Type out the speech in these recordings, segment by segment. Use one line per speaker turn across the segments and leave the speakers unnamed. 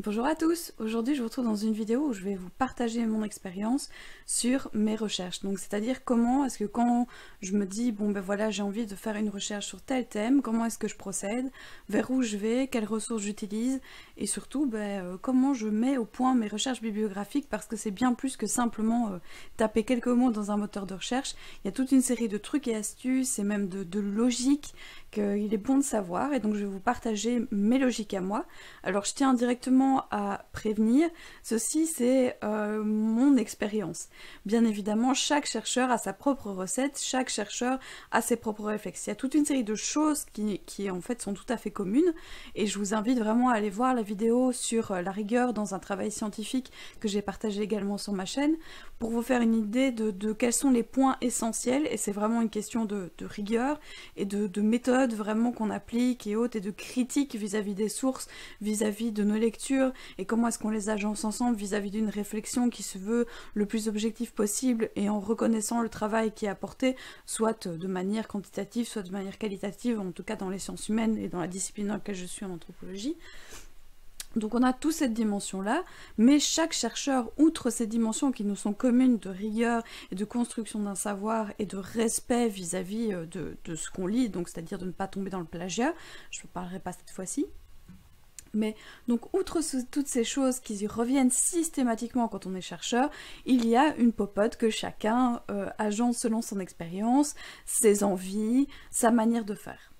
Bonjour à tous, aujourd'hui je vous retrouve dans une vidéo où je vais vous partager mon expérience sur mes recherches. Donc c'est-à-dire comment est-ce que quand je me dis bon ben voilà j'ai envie de faire une recherche sur tel thème, comment est-ce que je procède, vers où je vais, quelles ressources j'utilise et surtout ben, euh, comment je mets au point mes recherches bibliographiques parce que c'est bien plus que simplement euh, taper quelques mots dans un moteur de recherche. Il y a toute une série de trucs et astuces et même de, de logique qu'il est bon de savoir et donc je vais vous partager mes logiques à moi. Alors je tiens directement à prévenir, ceci c'est euh, mon expérience. Bien évidemment, chaque chercheur a sa propre recette, chaque chercheur a ses propres réflexes. Il y a toute une série de choses qui, qui en fait sont tout à fait communes et je vous invite vraiment à aller voir la vidéo sur euh, la rigueur dans un travail scientifique que j'ai partagé également sur ma chaîne pour vous faire une idée de, quels sont les points essentiels et c'est vraiment une question de, rigueur et de, de méthode vraiment qu'on applique et autres, et de critique vis-à-vis des sources, vis-à-vis de nos lectures, et comment est-ce qu'on les agence ensemble vis-à-vis d'une réflexion qui se veut le plus objectif possible, et en reconnaissant le travail qui est apporté, soit de manière quantitative, soit de manière qualitative, en tout cas dans les sciences humaines et dans la discipline dans laquelle je suis en anthropologie. Donc on a toute cette dimension-là, mais chaque chercheur, outre ces dimensions qui nous sont communes de rigueur et de construction d'un savoir et de respect vis-à-vis euh, de, ce qu'on lit, donc c'est-à-dire de ne pas tomber dans le plagiat, je ne parlerai pas cette fois-ci, mais donc, outre toutes ces choses qui reviennent systématiquement quand on est chercheur, il y a une popote que chacun euh, agence selon son expérience, ses envies, sa manière de faire.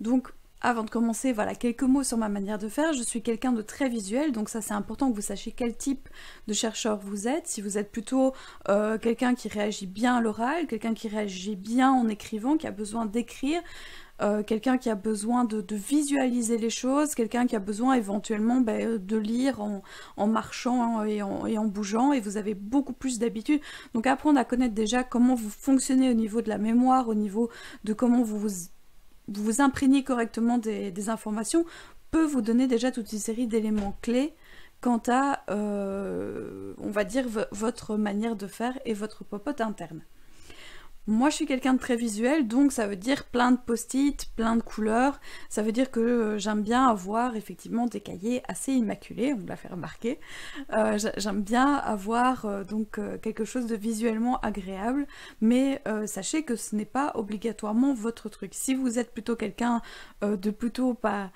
Donc, avant de commencer, voilà, quelques mots sur ma manière de faire. Je suis quelqu'un de très visuel, donc ça c'est important que vous sachiez quel type de chercheur vous êtes. Si vous êtes plutôt euh, quelqu'un qui réagit bien à l'oral, quelqu'un qui réagit bien en écrivant, qui a besoin d'écrire, euh, quelqu'un qui a besoin de, visualiser les choses, quelqu'un qui a besoin éventuellement ben, de lire en, marchant et en, et en, bougeant, et vous avez beaucoup plus d'habitude. Donc apprendre à connaître déjà comment vous fonctionnez au niveau de la mémoire, au niveau de comment vous vous vous vous imprégnez correctement des, informations, peut vous donner déjà toute une série d'éléments clés quant à, euh, on va dire, votre manière de faire et votre popote interne. Moi, je suis quelqu'un de très visuel, donc ça veut dire plein de post-it, plein de couleurs. Ça veut dire que euh, j'aime bien avoir effectivement des cahiers assez immaculés, on me l'a fait remarquer. Euh, j'aime bien avoir euh, donc quelque chose de visuellement agréable, mais sachez que ce n'est pas obligatoirement votre truc. Si vous êtes plutôt quelqu'un de plutôt pas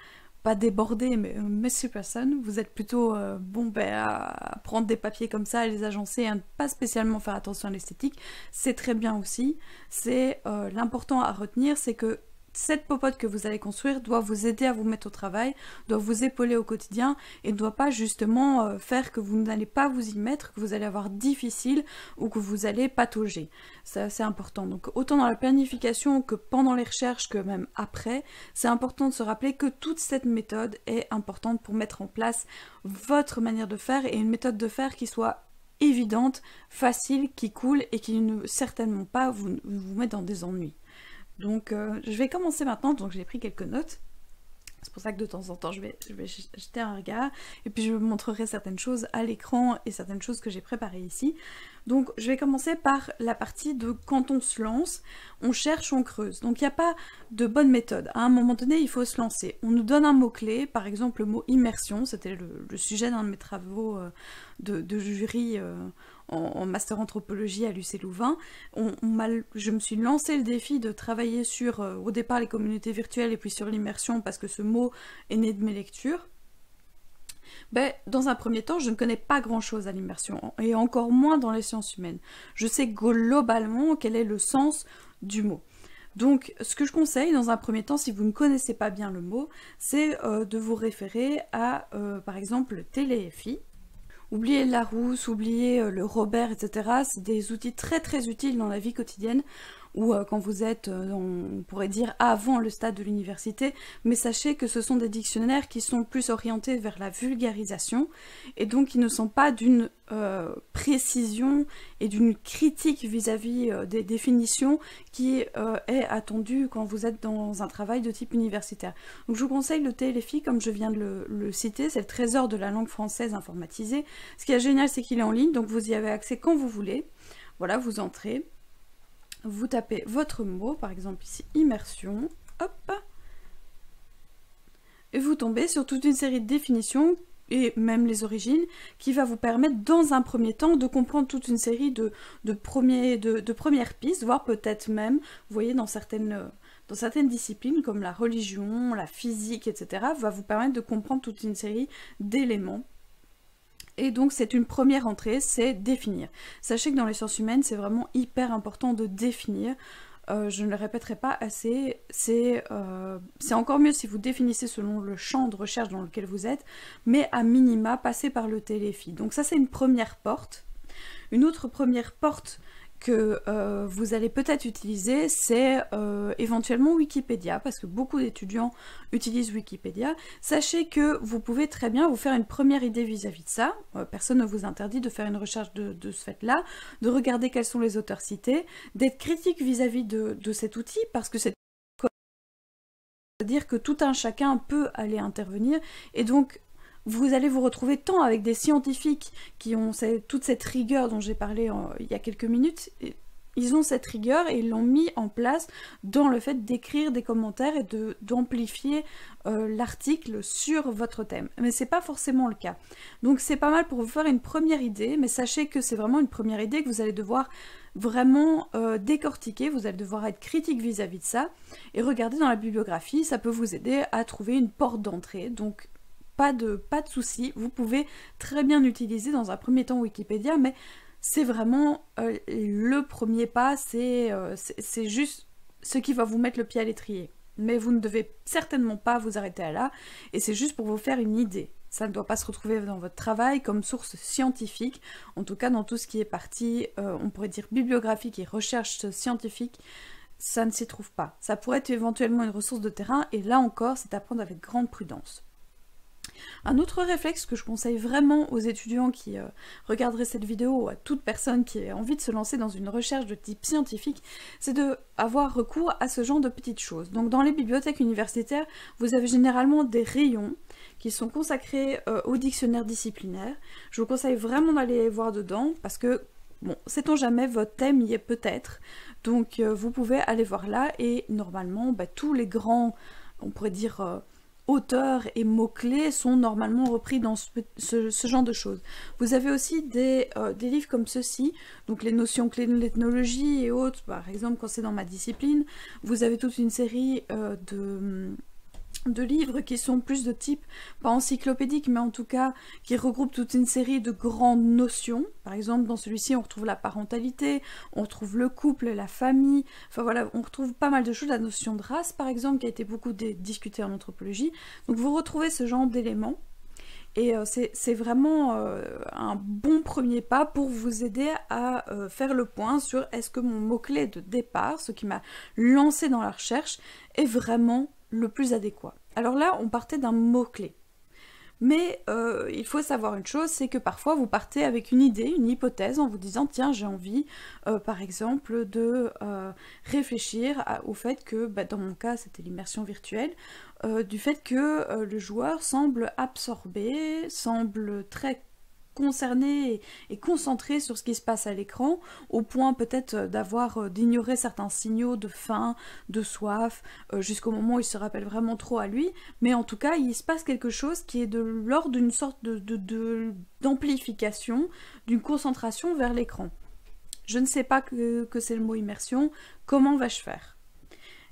pas débordé, mais monsieur personne, vous êtes plutôt euh, bon ben, à prendre des papiers comme ça, à les agencer, à ne pas spécialement faire attention à l'esthétique, c'est très bien aussi. C'est euh, l'important à retenir, c'est que cette popote que vous allez construire doit vous aider à vous mettre au travail, doit vous épauler au quotidien et ne doit pas justement euh, faire que vous n'allez pas vous y mettre, que vous allez avoir difficile ou que vous allez patauger. C'est important. Donc autant dans la planification que pendant les recherches que même après, c'est important de se rappeler que toute cette méthode est importante pour mettre en place votre manière de faire et une méthode de faire qui soit évidente, facile, qui coule et qui ne certainement pas vous, vous met dans des ennuis. Donc euh, je vais commencer maintenant, donc j'ai pris quelques notes. C'est pour ça que de temps en temps je vais, je vais jeter un regard et puis je vous montrerai certaines choses à l'écran et certaines choses que j'ai préparées ici. Donc je vais commencer par la partie de quand on se lance, on cherche, on creuse. Donc il n'y a pas de bonne méthode. À un moment donné, il faut se lancer. On nous donne un mot-clé, par exemple le mot immersion, c'était le, sujet d'un de mes travaux euh, de, jury euh, en, master anthropologie à l'UC Louvain. Je me suis lancé le défi de travailler sur, euh, au départ, les communautés virtuelles et puis sur l'immersion parce que ce mot est né de mes lectures. Ben, dans un premier temps, je ne connais pas grand-chose à l'immersion, et encore moins dans les sciences humaines. Je sais globalement quel est le sens du mot. Donc, ce que je conseille dans un premier temps, si vous ne connaissez pas bien le mot, c'est euh, de vous référer à, euh, par exemple, le téléfi, Oubliez Larousse, oubliez euh, le Robert, etc. C'est des outils très très utiles dans la vie quotidienne ou euh, quand vous êtes, euh, on pourrait dire, avant le stade de l'université, mais sachez que ce sont des dictionnaires qui sont plus orientés vers la vulgarisation, et donc qui ne sont pas d'une euh, précision et d'une critique vis-à-vis des définitions qui est attendue quand vous êtes dans un travail de type universitaire. Donc je vous conseille le TLFI, comme je viens de le, le citer, c'est le trésor de la langue française informatisée. Ce qui est génial, c'est qu'il est en ligne, donc vous y avez accès quand vous voulez. Voilà, vous entrez, vous tapez votre mot, par exemple ici immersion, hop, et vous tombez sur toute une série de définitions et même les origines, qui va vous permettre dans un premier temps de comprendre toute une série de, premières pistes, voire peut-être même, vous voyez, dans certaines disciplines comme la religion, la physique, etc., va vous permettre de comprendre toute une série d'éléments et donc c'est une première entrée, c'est définir. Sachez que dans les sciences humaines, c'est vraiment hyper important de définir. Euh, je ne le répéterai pas assez, euh, c'est encore mieux si vous définissez selon le champ de recherche dans lequel vous êtes, mais à minima, passez par le téléphie. Donc ça c'est une première porte. Une autre première porte que euh, vous allez peut-être utiliser, c'est euh, éventuellement Wikipédia, parce que beaucoup d'étudiants utilisent Wikipédia. Sachez que vous pouvez très bien vous faire une première idée vis-à-vis de ça. Euh, personne ne vous interdit de faire une recherche de, ce fait-là, de regarder quels sont les auteurs cités, d'être critique vis-à-vis de, cet outil, parce que c'est c'est-à-dire que tout un chacun peut aller intervenir, et donc vous allez vous retrouver tant avec des scientifiques qui ont toute cette rigueur dont j'ai parlé il y a quelques minutes. Ils ont cette rigueur et ils l'ont mis en place dans le fait d'écrire des commentaires et d'amplifier euh, l'article sur votre thème. Mais c'est pas forcément le cas. Donc c'est pas mal pour vous faire une première idée, mais sachez que c'est vraiment une première idée que vous allez devoir vraiment euh, décortiquer, vous allez devoir être critique vis-à-vis -vis de ça et regarder dans la bibliographie, ça peut vous aider à trouver une porte d'entrée. Donc pas de, pas de souci, vous pouvez très bien utiliser dans un premier temps Wikipédia, mais c'est vraiment euh, le premier pas, euh, c'est juste ce qui va vous mettre le pied à l'étrier. Mais vous ne devez certainement pas vous arrêter là, et c'est juste pour vous faire une idée. Ça ne doit pas se retrouver dans votre travail comme source scientifique, en tout cas dans tout ce qui est partie, euh, on pourrait dire bibliographique et recherche scientifique, ça ne s'y trouve pas. Ça pourrait être éventuellement une ressource de terrain, et là encore, c'est à prendre avec grande prudence. Un autre réflexe que je conseille vraiment aux étudiants qui euh, regarderaient cette vidéo ou à toute personne qui a envie de se lancer dans une recherche de type scientifique, c'est de avoir recours à ce genre de petites choses. Donc dans les bibliothèques universitaires, vous avez généralement des rayons qui sont consacrés euh, au dictionnaire disciplinaire. Je vous conseille vraiment d'aller voir dedans parce que, bon, sait-on jamais, votre thème y est peut-être. Donc euh, vous pouvez aller voir là et normalement, bah, tous les grands, on pourrait dire auteurs et mots-clés sont normalement repris dans ce, genre de choses. Vous avez aussi des, euh, livres comme ceci, donc les notions clés de l'ethnologie et autres, par exemple quand c'est dans ma discipline, vous avez toute une série euh, de de livres qui sont plus de type, pas encyclopédique, mais en tout cas qui regroupent toute une série de grandes notions. Par exemple, dans celui-ci, on retrouve la parentalité, on retrouve le couple, la famille, enfin voilà, on retrouve pas mal de choses, la notion de race par exemple, qui a été beaucoup discutée en anthropologie. Donc vous retrouvez ce genre d'éléments. Et euh, c'est vraiment euh, un bon premier pas pour vous aider à euh, faire le point sur est-ce que mon mot-clé de départ, ce qui m'a lancé dans la recherche, est vraiment le plus adéquat. Alors là, on partait d'un mot-clé. Mais euh, il faut savoir une chose, c'est que parfois vous partez avec une idée, une hypothèse, en vous disant tiens j'ai envie, euh, par exemple, de euh, réfléchir au fait que, bah, dans mon cas c'était l'immersion virtuelle, du fait que le joueur semble absorber, semble très concerné et, concentré sur ce qui se passe à l'écran, au point peut-être d'avoir euh, d'ignorer certains signaux de faim, de soif, euh, jusqu'au moment où il se rappelle vraiment trop à lui, mais en tout cas il se passe quelque chose qui est de l'ordre d'une sorte de d'amplification, d'une concentration vers l'écran. Je ne sais pas que, que c'est le mot immersion, comment vais-je faire?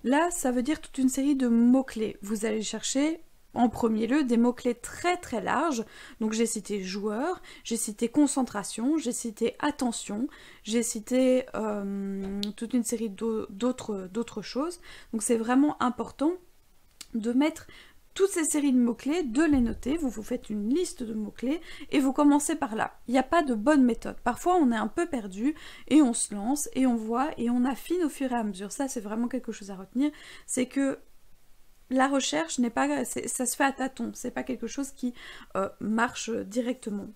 Là, ça veut dire toute une série de mots-clés. Vous allez chercher en premier lieu des mots-clés très très larges. Donc j'ai cité joueur, j'ai cité concentration, j'ai cité attention, j'ai cité euh, toute une série d'autres choses. Donc c'est vraiment important de mettre toutes ces séries de mots-clés, de les noter, vous vous faites une liste de mots-clés et vous commencez par là. Il n'y a pas de bonne méthode. Parfois on est un peu perdu et on se lance et on voit et on affine au fur et à mesure. Ça c'est vraiment quelque chose à retenir. C'est que la recherche n'est pas, ça se fait à tâtons, c'est pas quelque chose qui euh, marche directement.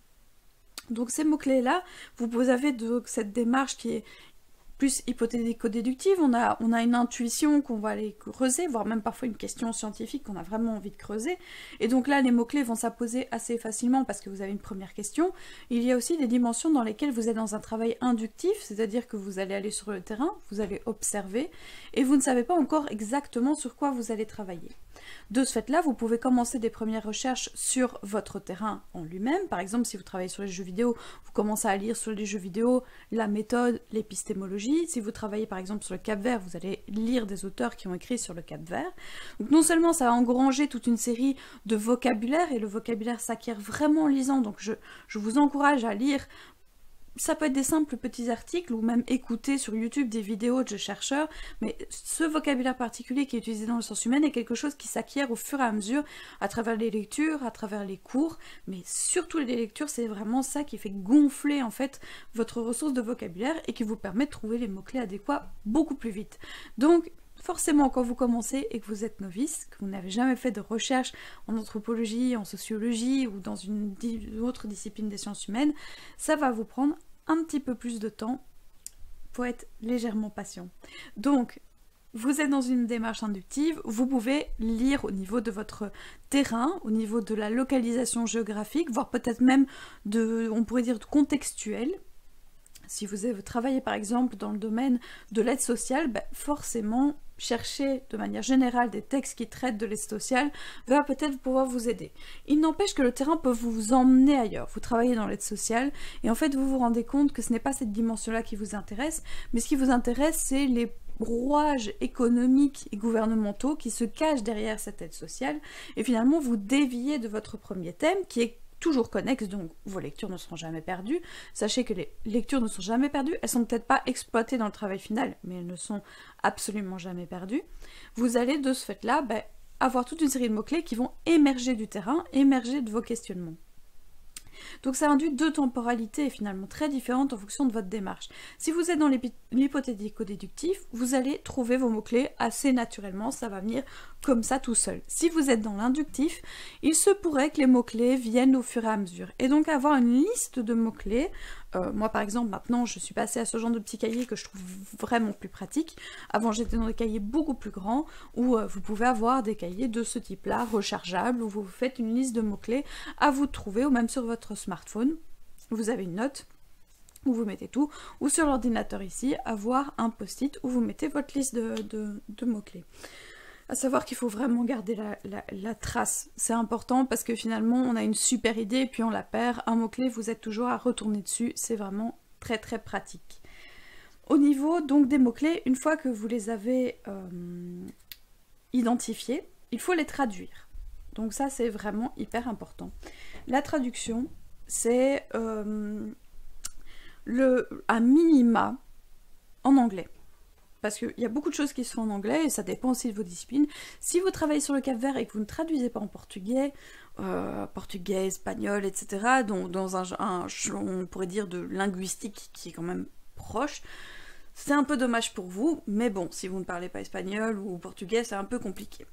Donc ces mots-clés-là, vous avez cette démarche qui est plus hypothético-déductive, on a, on a une intuition qu'on va aller creuser, voire même parfois une question scientifique qu'on a vraiment envie de creuser. Et donc là, les mots-clés vont s'apposer assez facilement parce que vous avez une première question. Il y a aussi des dimensions dans lesquelles vous êtes dans un travail inductif, c'est-à-dire que vous allez aller sur le terrain, vous allez observer, et vous ne savez pas encore exactement sur quoi vous allez travailler. De ce fait-là, vous pouvez commencer des premières recherches sur votre terrain en lui-même. Par exemple, si vous travaillez sur les jeux vidéo, vous commencez à lire sur les jeux vidéo la méthode, l'épistémologie. Si vous travaillez par exemple sur le Cap Vert, vous allez lire des auteurs qui ont écrit sur le Cap Vert. Donc non seulement ça va engranger toute une série de vocabulaire, et le vocabulaire s'acquiert vraiment en lisant, donc je, je vous encourage à lire ça peut être des simples petits articles ou même écouter sur YouTube des vidéos de chercheurs, mais ce vocabulaire particulier qui est utilisé dans le sens humain est quelque chose qui s'acquiert au fur et à mesure à travers les lectures, à travers les cours, mais surtout les lectures, c'est vraiment ça qui fait gonfler en fait votre ressource de vocabulaire et qui vous permet de trouver les mots-clés adéquats beaucoup plus vite. Donc, forcément quand vous commencez et que vous êtes novice, que vous n'avez jamais fait de recherche en anthropologie, en sociologie ou dans une autre discipline des sciences humaines, ça va vous prendre un petit peu plus de temps pour être légèrement patient. Donc, vous êtes dans une démarche inductive, vous pouvez lire au niveau de votre terrain, au niveau de la localisation géographique, voire peut-être même de, on pourrait dire, contextuel. Si vous travaillez par exemple dans le domaine de l'aide sociale, ben, forcément, chercher de manière générale des textes qui traitent de l'aide sociale va peut-être pouvoir vous aider. Il n'empêche que le terrain peut vous emmener ailleurs. Vous travaillez dans l'aide sociale et en fait vous vous rendez compte que ce n'est pas cette dimension-là qui vous intéresse, mais ce qui vous intéresse c'est les rouages économiques et gouvernementaux qui se cachent derrière cette aide sociale et finalement vous déviez de votre premier thème qui est toujours connexes, donc vos lectures ne seront jamais perdues. Sachez que les lectures ne sont jamais perdues, elles sont peut-être pas exploitées dans le travail final, mais elles ne sont absolument jamais perdues. Vous allez de ce fait-là ben, avoir toute une série de mots-clés qui vont émerger du terrain, émerger de vos questionnements. Donc ça induit deux temporalités finalement très différentes en fonction de votre démarche. Si vous êtes dans l'hypothético-déductif, vous allez trouver vos mots-clés assez naturellement, ça va venir comme ça tout seul. Si vous êtes dans l'inductif, il se pourrait que les mots-clés viennent au fur et à mesure. Et donc avoir une liste de mots-clés, euh, moi par exemple maintenant je suis passée à ce genre de petit cahier que je trouve vraiment plus pratique. Avant j'étais dans des cahiers beaucoup plus grands où euh, vous pouvez avoir des cahiers de ce type-là, rechargeables, où vous faites une liste de mots-clés à vous trouver ou même sur votre smartphone. Vous avez une note où vous mettez tout, ou sur l'ordinateur ici, avoir un post-it où vous mettez votre liste de mots-clés. À savoir qu'il faut vraiment garder la, trace. C'est important parce que finalement, on a une super idée puis on la perd. Un mot-clé, vous êtes toujours à retourner dessus. C'est vraiment très très pratique. Au niveau donc des mots-clés, une fois que vous les avez euh, identifiés, il faut les traduire. Donc ça, c'est vraiment hyper important. La traduction, c'est euh, le à minima en anglais parce qu'il y a beaucoup de choses qui se font en anglais et ça dépend aussi de vos disciplines. Si vous travaillez sur le Cap Vert et que vous ne traduisez pas en portugais, euh, portugais, espagnol, etc., donc dans un, un, on pourrait dire de linguistique qui est quand même proche, c'est un peu dommage pour vous, mais bon, si vous ne parlez pas espagnol ou portugais, c'est un peu compliqué.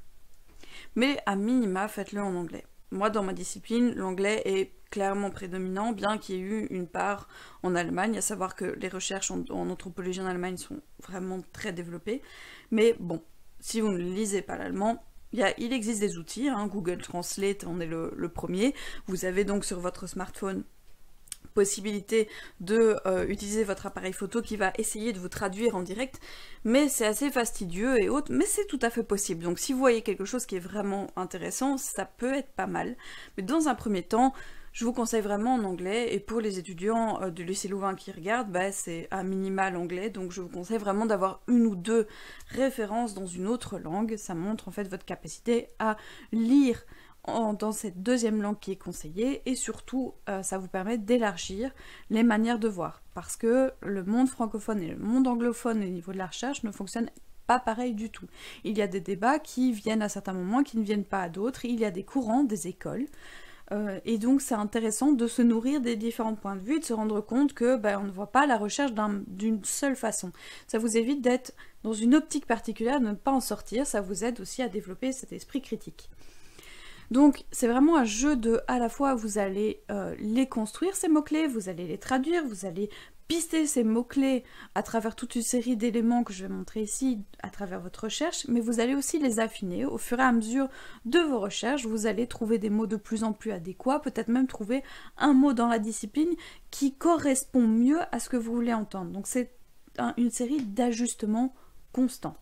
Mais à minima, faites-le en anglais. Moi, dans ma discipline, l'anglais est clairement prédominant, bien qu'il y ait eu une part en Allemagne, à savoir que les recherches en, anthropologie en Allemagne sont vraiment très développées. Mais bon, si vous ne lisez pas l'allemand, il, existe des outils, hein, Google Translate en est le, premier. Vous avez donc sur votre smartphone possibilité de euh, utiliser votre appareil photo qui va essayer de vous traduire en direct, mais c'est assez fastidieux et autres, mais c'est tout à fait possible. Donc si vous voyez quelque chose qui est vraiment intéressant, ça peut être pas mal. Mais dans un premier temps, je vous conseille vraiment en anglais, et pour les étudiants euh, de lycée Louvain qui regardent, bah, c'est à minima l'anglais, donc je vous conseille vraiment d'avoir une ou deux références dans une autre langue, ça montre en fait votre capacité à lire dans cette deuxième langue qui est conseillée et surtout euh, ça vous permet d'élargir les manières de voir parce que le monde francophone et le monde anglophone au niveau de la recherche ne fonctionnent pas pareil du tout. Il y a des débats qui viennent à certains moments, qui ne viennent pas à d'autres, il y a des courants, des écoles. Euh, et donc c'est intéressant de se nourrir des différents points de vue et de se rendre compte que ben, on ne voit pas la recherche d'une seule façon. Ça vous évite d'être dans une optique particulière, de ne pas en sortir, ça vous aide aussi à développer cet esprit critique. Donc c'est vraiment un jeu de à la fois vous allez euh, les construire ces mots-clés, vous allez les traduire, vous allez pister ces mots-clés à travers toute une série d'éléments que je vais montrer ici à travers votre recherche, mais vous allez aussi les affiner au fur et à mesure de vos recherches. Vous allez trouver des mots de plus en plus adéquats, peut-être même trouver un mot dans la discipline qui correspond mieux à ce que vous voulez entendre. Donc c'est une série d'ajustements constants.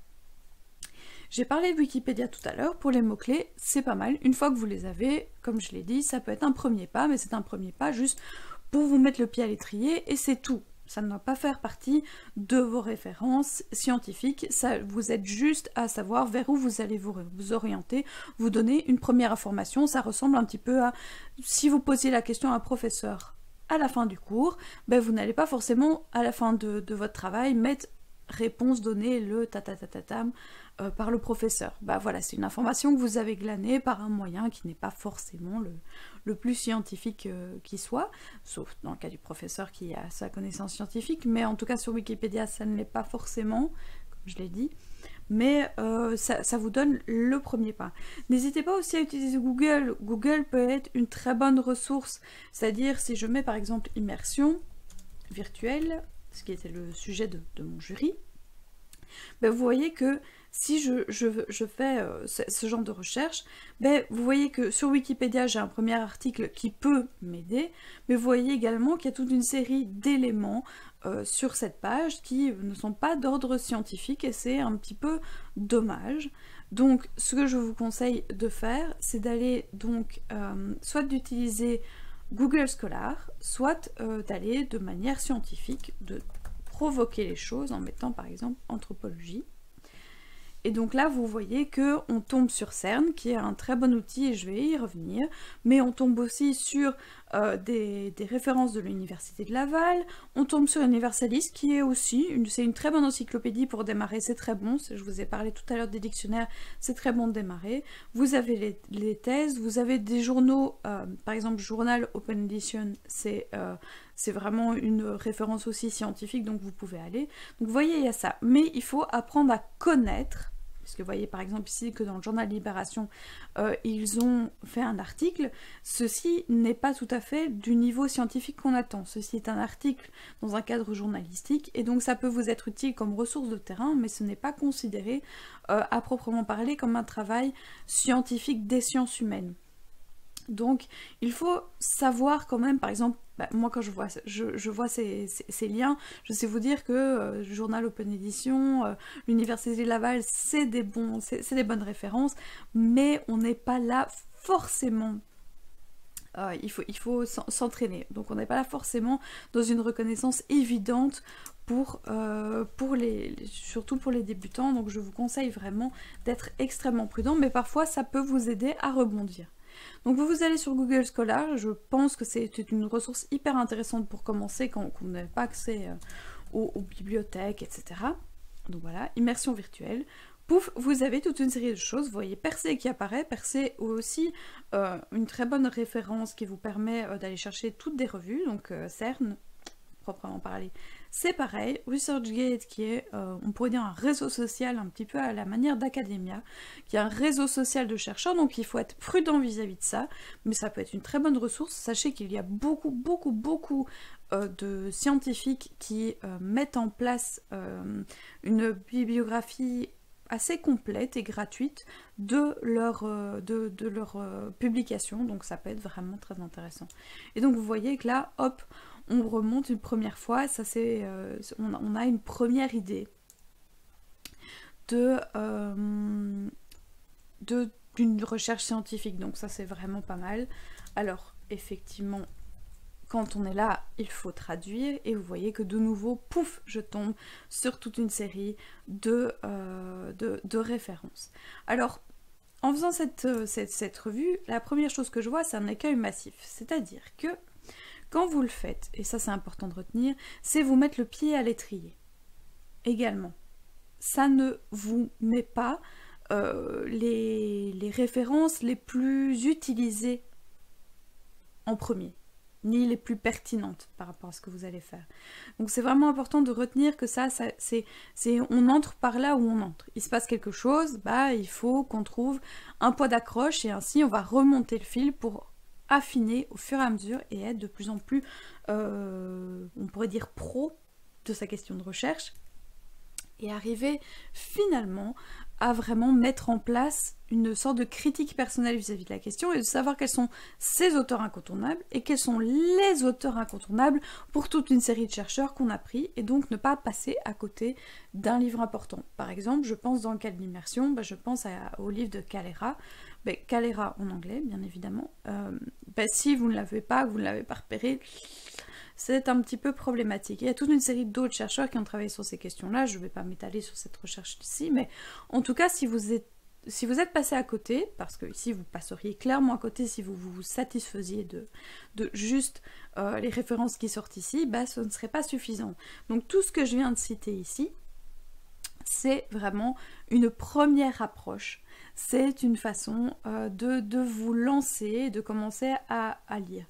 J'ai parlé de Wikipédia tout à l'heure, pour les mots-clés, c'est pas mal. Une fois que vous les avez, comme je l'ai dit, ça peut être un premier pas, mais c'est un premier pas juste pour vous mettre le pied à l'étrier, et c'est tout. Ça ne doit pas faire partie de vos références scientifiques, ça, vous êtes juste à savoir vers où vous allez vous, orienter, vous donner une première information, ça ressemble un petit peu à si vous posiez la question à un professeur à la fin du cours, ben vous n'allez pas forcément à la fin de, votre travail mettre réponse donnée le tatatatatam euh, par le professeur. Bah voilà, c'est une information que vous avez glanée par un moyen qui n'est pas forcément le, le plus scientifique euh, qui soit, sauf dans le cas du professeur qui a sa connaissance scientifique, mais en tout cas sur Wikipédia ça ne l'est pas forcément, comme je l'ai dit mais euh, ça, vous donne le premier pas. N'hésitez pas aussi à utiliser Google. Google peut être une très bonne ressource. C'est-à-dire, si je mets par exemple immersion virtuelle, ce qui était le sujet de, mon jury, ben vous voyez que si je, fais euh, ce, genre de recherche, ben, vous voyez que sur Wikipédia, j'ai un premier article qui peut m'aider, mais vous voyez également qu'il y a toute une série d'éléments euh, sur cette page qui ne sont pas d'ordre scientifique et c'est un petit peu dommage. Donc ce que je vous conseille de faire, c'est d'aller donc euh, soit d'utiliser Google Scholar, soit d'aller de manière scientifique, de provoquer les choses en mettant par exemple anthropologie. Et donc là, vous voyez que on tombe sur CERN, qui est un très bon outil, et je vais y revenir, mais on tombe aussi sur euh, des, références de l'Université de Laval, on tombe sur Universalis, qui est aussi, c'est une très bonne encyclopédie pour démarrer, c'est très bon, je vous ai parlé tout à l'heure des dictionnaires, c'est très bon de démarrer. Vous avez les, thèses, vous avez des journaux, euh, par exemple, Journal Open Edition, c'est... Euh, c'est vraiment une référence aussi scientifique, donc vous pouvez aller. Donc vous voyez, il y a ça. Mais il faut apprendre à connaître puisque vous voyez par exemple ici que dans le journal Libération, euh, ils ont fait un article. Ceci n'est pas tout à fait du niveau scientifique qu'on attend. Ceci est un article dans un cadre journalistique et donc ça peut vous être utile comme ressource de terrain, mais ce n'est pas considéré euh, à proprement parler comme un travail scientifique des sciences humaines. Donc il faut savoir quand même, par exemple, bah, moi quand je vois, ces, liens, je sais vous dire que euh, journal Open Edition, euh, l'Université Laval, c'est des, bons, c'est des bonnes références, mais on n'est pas là forcément euh, il faut, s'entraîner. Donc on n'est pas là forcément dans une reconnaissance évidente les, surtout pour les débutants. Donc je vous conseille vraiment d'être extrêmement prudent, mais parfois ça peut vous aider à rebondir. Donc vous, allez sur Google Scholar, je pense que c'est une ressource hyper intéressante pour commencer quand, on n'a pas accès euh, aux, bibliothèques, etc. Donc voilà, immersion virtuelle. Pouf, vous avez toute une série de choses. Vous voyez Percé qui apparaît. Percé aussi euh, une très bonne référence qui vous permet euh, d'aller chercher toutes des revues. Donc CERN, proprement parler, c'est pareil, ResearchGate qui est, euh, on pourrait dire un réseau social un petit peu à la manière d'Academia, qui est un réseau social de chercheurs, donc il faut être prudent vis-à-vis de ça, mais ça peut être une très bonne ressource. Sachez qu'il y a beaucoup, beaucoup, beaucoup euh, de scientifiques qui euh, mettent en place une bibliographie assez complète et gratuite de leur, de, de leur publication, donc ça peut être vraiment très intéressant. Et donc vous voyez que là, hop, on remonte une première fois, ça c'est, euh, on, a une première idée de, euh, d'une recherche scientifique, donc ça c'est vraiment pas mal. Alors effectivement, quand on est là, il faut traduire et vous voyez que de nouveau, pouf, je tombe sur toute une série de, euh, de, références. Alors, en faisant cette, cette, cette, revue, la première chose que je vois, c'est un écueil massif. C'est-à-dire que quand vous le faites, et ça c'est important de retenir, c'est vous mettre le pied à l'étrier. Également. Ça ne vous met pas euh, les, références les plus utilisées en premier ni les plus pertinentes par rapport à ce que vous allez faire. Donc c'est vraiment important de retenir que ça, c'est, on entre par là où on entre. Il se passe quelque chose, bah il faut qu'on trouve un point d'accroche et ainsi on va remonter le fil pour affiner au fur et à mesure et être de plus en plus, euh, on pourrait dire, pro de sa question de recherche et arriver finalement à vraiment mettre en place une sorte de critique personnelle vis-à-vis de la question et de savoir quels sont ces auteurs incontournables et quels sont les auteurs incontournables pour toute une série de chercheurs qu'on a pris et donc ne pas passer à côté d'un livre important. Par exemple, je pense dans le cas de l'immersion, bah, je pense au livre de Calera, bah, Calera en anglais bien évidemment. Euh, bah, si vous ne l'avez pas, vous ne l'avez pas repéré, c'est un petit peu problématique. Il y a toute une série d'autres chercheurs qui ont travaillé sur ces questions-là, je ne vais pas m'étaler sur cette recherche ici, mais en tout cas, si vous êtes si vous êtes passé à côté, parce que ici vous passeriez clairement à côté si vous vous satisfaisiez de, de juste euh, les références qui sortent ici, bah, ce ne serait pas suffisant. Donc tout ce que je viens de citer ici, c'est vraiment une première approche. C'est une façon euh, de, vous lancer, de commencer à, à lire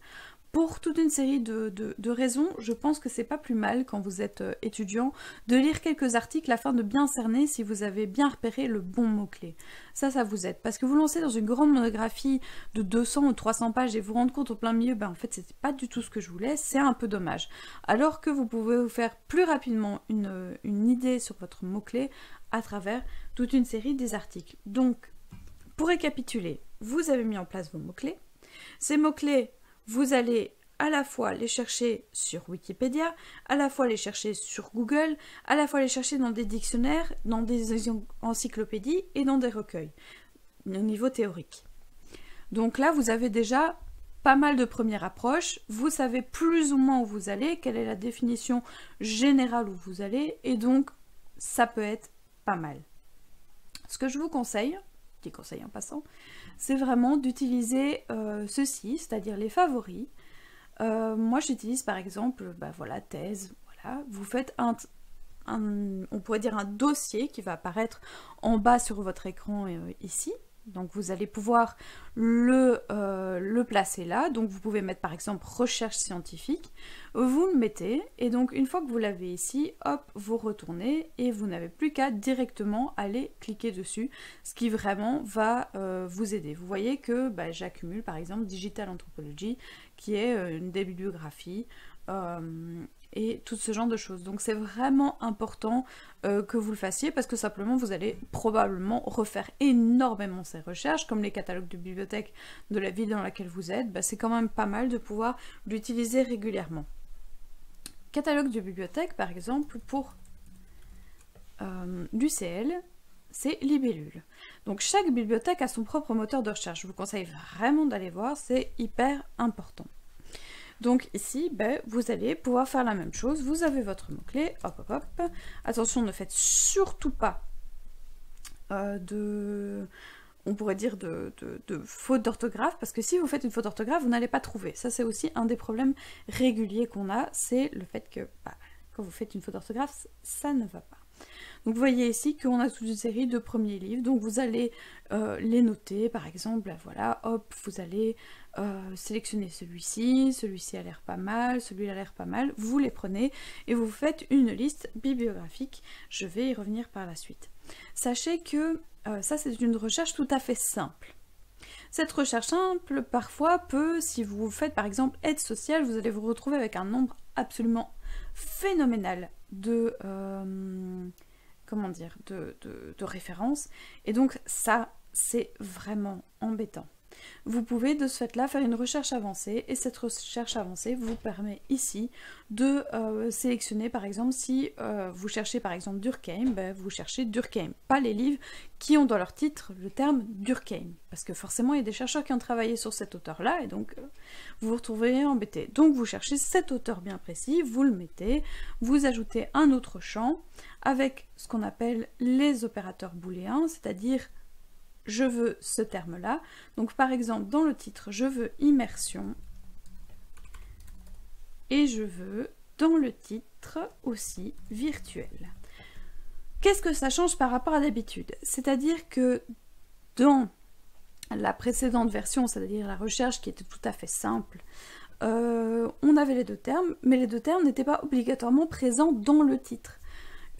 pour toute une série de, raisons, je pense que c'est pas plus mal quand vous êtes euh, étudiant de lire quelques articles afin de bien cerner si vous avez bien repéré le bon mot-clé. Ça, ça vous aide. Parce que vous lancez dans une grande monographie de 200 ou 300 pages et vous rendre compte au plein milieu, ben en fait c'était pas du tout ce que je voulais, c'est un peu dommage. Alors que vous pouvez vous faire plus rapidement une, une idée sur votre mot-clé à travers toute une série des articles. Donc, pour récapituler, vous avez mis en place vos mots-clés. Ces mots-clés, vous allez à la fois les chercher sur Wikipédia, à la fois les chercher sur Google, à la fois les chercher dans des dictionnaires, dans des encyclopédies et dans des recueils, au niveau théorique. Donc là, vous avez déjà pas mal de premières approches, vous savez plus ou moins où vous allez, quelle est la définition générale où vous allez, et donc ça peut être pas mal. Ce que je vous conseille, petit conseil en passant, c'est vraiment d'utiliser euh, ceci, c'est-à-dire les favoris. Euh, moi, j'utilise par exemple, bah, voilà, thèse, voilà. Vous faites un, on pourrait dire un dossier qui va apparaître en bas sur votre écran euh, ici. Donc vous allez pouvoir le, euh, le, placer là. Donc vous pouvez mettre par exemple recherche scientifique. Vous le mettez et donc une fois que vous l'avez ici, hop, vous retournez et vous n'avez plus qu'à directement aller cliquer dessus, ce qui vraiment va euh, vous aider. Vous voyez que bah, j'accumule par exemple Digital Anthropology qui est euh, une des bibliographies et tout ce genre de choses. Donc c'est vraiment important euh, que vous le fassiez parce que simplement vous allez probablement refaire énormément ces recherches, comme les catalogues de bibliothèque de la ville dans laquelle vous êtes, bah, c'est quand même pas mal de pouvoir l'utiliser régulièrement. Catalogue de bibliothèque par exemple pour euh, l'UCL, c'est Libellule. Donc chaque bibliothèque a son propre moteur de recherche. Je vous conseille vraiment d'aller voir, c'est hyper important. Donc ici, ben, vous allez pouvoir faire la même chose. Vous avez votre mot-clé, hop hop hop. Attention, ne faites surtout pas euh, de on pourrait dire de, faute d'orthographe, parce que si vous faites une faute d'orthographe, vous n'allez pas trouver. Ça, c'est aussi un des problèmes réguliers qu'on a, c'est le fait que bah, quand vous faites une faute d'orthographe, ça ne va pas. Donc vous voyez ici qu'on a toute une série de premiers livres, donc vous allez euh, les noter, par exemple, voilà, hop, vous allez euh, sélectionner celui-ci, celui-ci a l'air pas mal, celui-là a l'air pas mal, vous les prenez et vous faites une liste bibliographique, je vais y revenir par la suite. Sachez que euh, ça c'est une recherche tout à fait simple. Cette recherche simple, parfois, peut, si vous faites par exemple aide sociale, vous allez vous retrouver avec un nombre absolument phénoménal de, comment dire, de, de, références. Et donc ça, c'est vraiment embêtant. Vous pouvez de ce fait-là faire une recherche avancée et cette recherche avancée vous permet ici de euh, sélectionner par exemple si euh, vous cherchez par exemple Durkheim, ben, vous cherchez Durkheim, pas les livres qui ont dans leur titre le terme Durkheim parce que forcément il y a des chercheurs qui ont travaillé sur cet auteur-là et donc euh, vous vous retrouvez embêté. Donc vous cherchez cet auteur bien précis, vous le mettez, vous ajoutez un autre champ avec ce qu'on appelle les opérateurs booléens, c'est-à-dire je veux ce terme-là. Donc par exemple, dans le titre, je veux immersion. Et je veux, dans le titre, aussi virtuel. Qu'est-ce que ça change par rapport à d'habitude? C'est-à-dire que dans la précédente version, c'est-à-dire la recherche qui était tout à fait simple, euh, on avait les deux termes, mais les deux termes n'étaient pas obligatoirement présents dans le titre.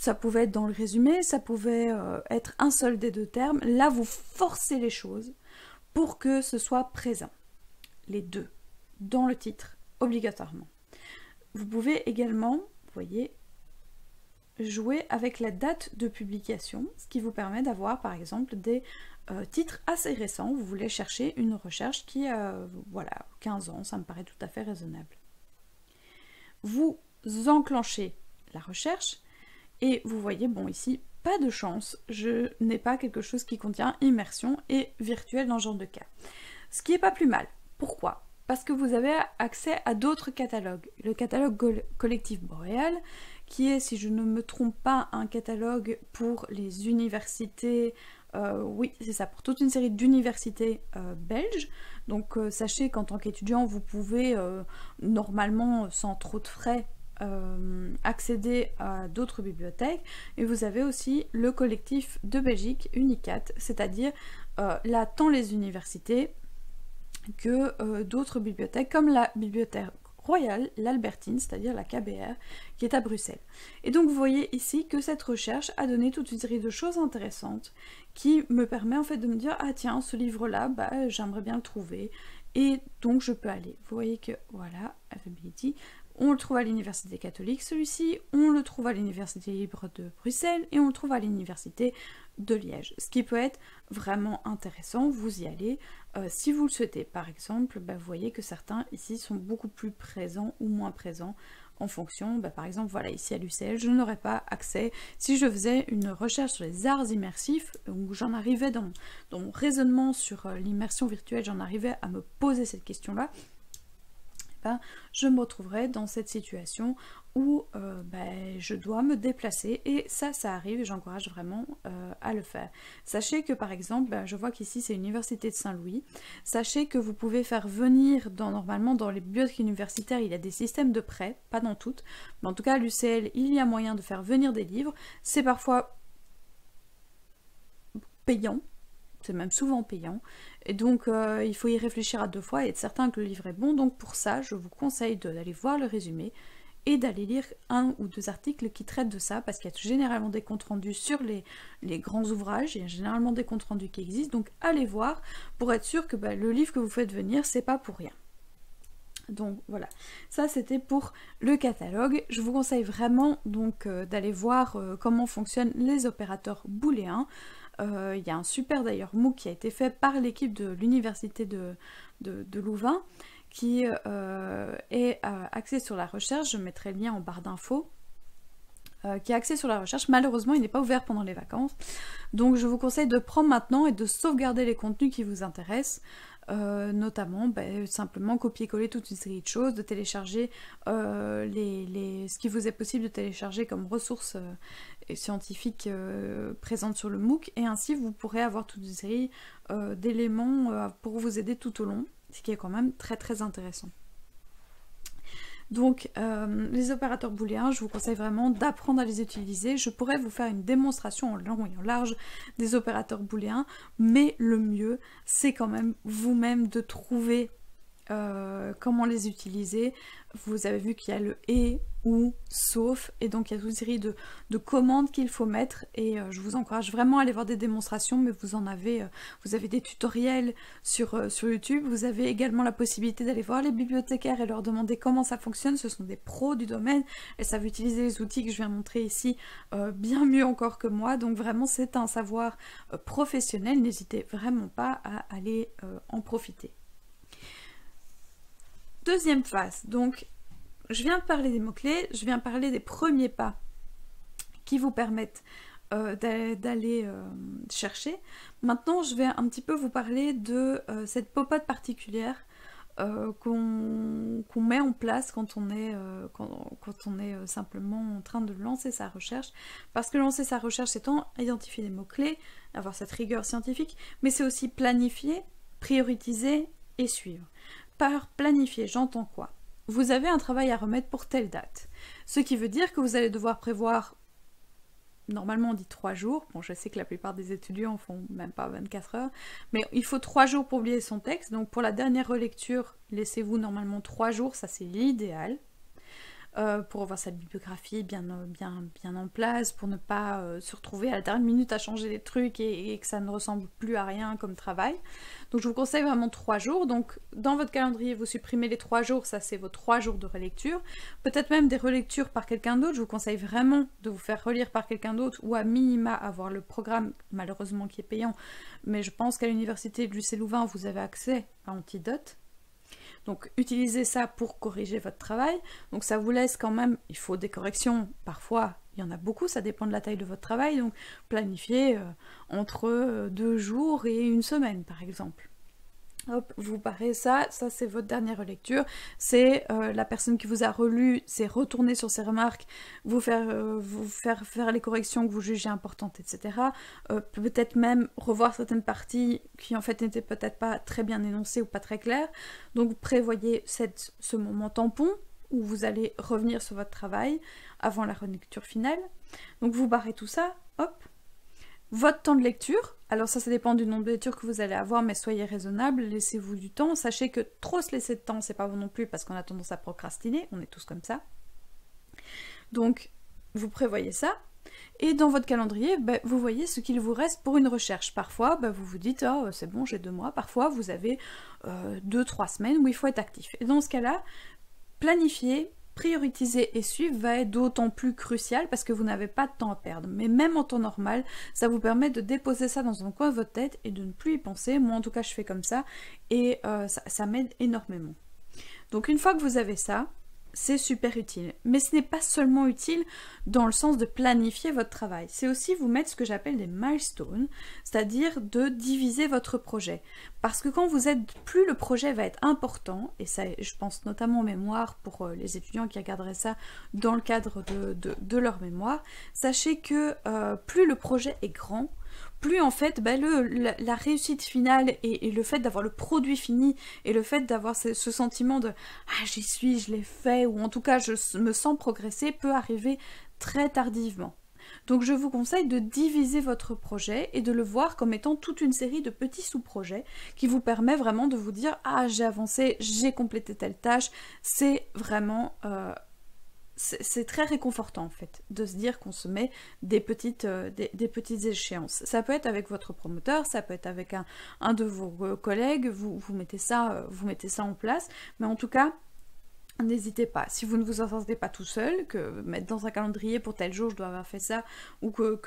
Ça pouvait être dans le résumé, ça pouvait euh, être un seul des deux termes. Là, vous forcez les choses pour que ce soit présent. Les deux, dans le titre, obligatoirement. Vous pouvez également, vous voyez, jouer avec la date de publication, ce qui vous permet d'avoir par exemple des euh, titres assez récents. Vous voulez chercher une recherche qui a voilà, 15 ans, ça me paraît tout à fait raisonnable. Vous enclenchez la recherche et vous voyez, bon ici, pas de chance, je n'ai pas quelque chose qui contient immersion et virtuel dans ce genre de cas. Ce qui est pas plus mal. Pourquoi? Parce que vous avez accès à d'autres catalogues. Le catalogue collectif boréal, qui est, si je ne me trompe pas, un catalogue pour les universités, euh, oui, c'est ça, pour toute une série d'universités euh, belges. Donc euh, sachez qu'en tant qu'étudiant, vous pouvez normalement, sans trop de frais, accéder à d'autres bibliothèques. Et vous avez aussi le collectif de Belgique, Unicat, c'est-à-dire là, tant les universités que d'autres bibliothèques, comme la bibliothèque royale, l'Albertine, c'est-à-dire la KBR, qui est à Bruxelles. Et donc vous voyez ici que cette recherche a donné toute une série de choses intéressantes qui me permet en fait de me dire ah tiens ce livre là bah j'aimerais bien le trouver et donc je peux aller. Vous voyez que voilà, Availability, on le trouve à l'université catholique celui-ci, on le trouve à l'université libre de Bruxelles et on le trouve à l'université de Liège. Ce qui peut être vraiment intéressant, vous y allez. Euh, si vous le souhaitez, par exemple, bah, vous voyez que certains ici sont beaucoup plus présents ou moins présents en fonction, bah, par exemple, voilà, ici à l'UCL, je n'aurais pas accès, si je faisais une recherche sur les arts immersifs, où j'en arrivais dans, dans, mon raisonnement sur euh, l'immersion virtuelle, j'en arrivais à me poser cette question-là, je me retrouverai dans cette situation où euh, ben, je dois me déplacer et ça, ça arrive et j'encourage vraiment euh, à le faire. Sachez que par exemple, ben, je vois qu'ici c'est l'université de Saint-Louis, sachez que vous pouvez faire venir, dans, normalement dans les bibliothèques universitaires, il y a des systèmes de prêt, pas dans toutes, mais en tout cas à l'UCL, il y a moyen de faire venir des livres, c'est parfois payant, c'est même souvent payant, et donc euh, il faut y réfléchir à deux fois et être certain que le livre est bon. Donc pour ça, je vous conseille d'aller voir le résumé et d'aller lire un ou deux articles qui traitent de ça, parce qu'il y a généralement des comptes rendus sur les, grands ouvrages, il y a généralement des comptes rendus qui existent, donc allez voir pour être sûr que bah, le livre que vous faites venir, c'est pas pour rien. Donc voilà, ça c'était pour le catalogue. Je vous conseille vraiment donc euh, d'aller voir euh, comment fonctionnent les opérateurs booléens. Euh, il y a un super d'ailleurs MOOC qui a été fait par l'équipe de l'université de, Louvain qui euh, est euh, axé sur la recherche. Je mettrai le lien en barre d'infos. qui est axé sur la recherche. Malheureusement, il n'est pas ouvert pendant les vacances. Donc je vous conseille de prendre maintenant et de sauvegarder les contenus qui vous intéressent. Notamment ben, simplement copier-coller toute une série de choses, de télécharger ce qui vous est possible de télécharger comme ressources scientifiques présentes sur le MOOC, et ainsi vous pourrez avoir toute une série d'éléments pour vous aider tout au long, ce qui est quand même très très intéressant. Donc euh, les opérateurs booléens, je vous conseille vraiment d'apprendre à les utiliser. Je pourrais vous faire une démonstration en long et en large des opérateurs booléens, mais le mieux, c'est quand même vous-même de trouver euh, comment les utiliser. Vous avez vu qu'il y a le et, ou, sauf, et donc il y a une série de, commandes qu'il faut mettre, et euh, je vous encourage vraiment à aller voir des démonstrations, mais vous en avez, euh, vous avez des tutoriels sur, sur YouTube, vous avez également la possibilité d'aller voir les bibliothécaires et leur demander comment ça fonctionne, ce sont des pros du domaine, et savent utiliser les outils que je viens montrer ici bien mieux encore que moi, donc vraiment c'est un savoir professionnel, n'hésitez vraiment pas à aller en profiter. Deuxième phase, donc je viens de parler des mots-clés, je viens de parler des premiers pas qui vous permettent euh, d'aller euh, chercher. Maintenant, je vais un petit peu vous parler de euh, cette popote particulière qu'on met en place quand on est, quand, on est simplement en train de lancer sa recherche. Parce que lancer sa recherche, c'est tant identifier les mots-clés, avoir cette rigueur scientifique, mais c'est aussi planifier, prioriser et suivre par planifier, j'entends quoi? Vous avez un travail à remettre pour telle date. Ce qui veut dire que vous allez devoir prévoir, normalement on dit 3 jours, bon je sais que la plupart des étudiants font même pas 24 heures, mais il faut 3 jours pour oublier son texte, donc pour la dernière relecture, laissez-vous normalement 3 jours, ça c'est l'idéal. Euh, pour avoir sa bibliographie bien, bien, en place, pour ne pas se retrouver à la dernière minute à changer des trucs et, que ça ne ressemble plus à rien comme travail. Donc je vous conseille vraiment trois jours. Donc dans votre calendrier, vous supprimez les trois jours, ça c'est vos trois jours de relecture. Peut-être même des relectures par quelqu'un d'autre. Je vous conseille vraiment de vous faire relire par quelqu'un d'autre ou à minima avoir le programme, malheureusement qui est payant. Mais je pense qu'à l'université de Lucé-Louvain, vous avez accès à Antidote. Donc utilisez ça pour corriger votre travail. Donc ça vous laisse quand même, il faut des corrections parfois, il y en a beaucoup, ça dépend de la taille de votre travail, donc planifiez euh, entre euh, deux jours et une semaine par exemple. Hop, vous parez ça, ça c'est votre dernière lecture, c'est euh, la personne qui vous a relu, c'est retourner sur ses remarques, vous faire, vous faire les corrections que vous jugez importantes, etc. peut-être même revoir certaines parties qui en fait n'étaient peut-être pas très bien énoncées ou pas très claires. Donc prévoyez ce moment tampon, où vous allez revenir sur votre travail avant la relecture finale. Donc vous barrez tout ça, hop. Votre temps de lecture, alors ça, ça dépend du nombre de lectures que vous allez avoir, mais soyez raisonnable, laissez-vous du temps. Sachez que trop se laisser de temps, c'est pas bon non plus parce qu'on a tendance à procrastiner, on est tous comme ça. Donc, vous prévoyez ça. Et dans votre calendrier, ben, vous voyez ce qu'il vous reste pour une recherche. Parfois, ben, vous vous dites, oh, c'est bon, j'ai deux mois. Parfois, vous avez euh, deux, trois semaines où il faut être actif. Et dans ce cas-là, planifier, prioriser et suivre va être d'autant plus crucial parce que vous n'avez pas de temps à perdre. Mais même en temps normal, ça vous permet de déposer ça dans un coin de votre tête et de ne plus y penser. Moi en tout cas je fais comme ça et euh, ça m'aide énormément. Donc une fois que vous avez ça, c'est super utile. Mais ce n'est pas seulement utile dans le sens de planifier votre travail, c'est aussi vous mettre ce que j'appelle des milestones, c'est-à-dire de diviser votre projet. Parce que quand vous êtes, plus le projet va être important, et ça je pense notamment aux mémoires pour euh, les étudiants qui regarderaient ça dans le cadre de, leur mémoire, sachez que euh, plus le projet est grand, plus en fait bah, la, réussite finale et, le fait d'avoir le produit fini et le fait d'avoir ce, sentiment de ah j'y suis, je l'ai fait ou en tout cas je me sens progresser peut arriver très tardivement. Donc je vous conseille de diviser votre projet et de le voir comme étant toute une série de petits sous-projets qui vous permet vraiment de vous dire ah j'ai avancé, j'ai complété telle tâche, c'est vraiment euh, c'est très réconfortant en fait de se dire qu'on se met des petites, euh, des, petites échéances. Ça peut être avec votre promoteur, ça peut être avec un, de vos euh, collègues, vous, vous, mettez ça, euh, vous mettez ça en place, mais en tout cas, N'hésitez pas, si vous ne vous en sentez pas tout seul, que mettre dans un calendrier pour tel jour je dois avoir fait ça, ou que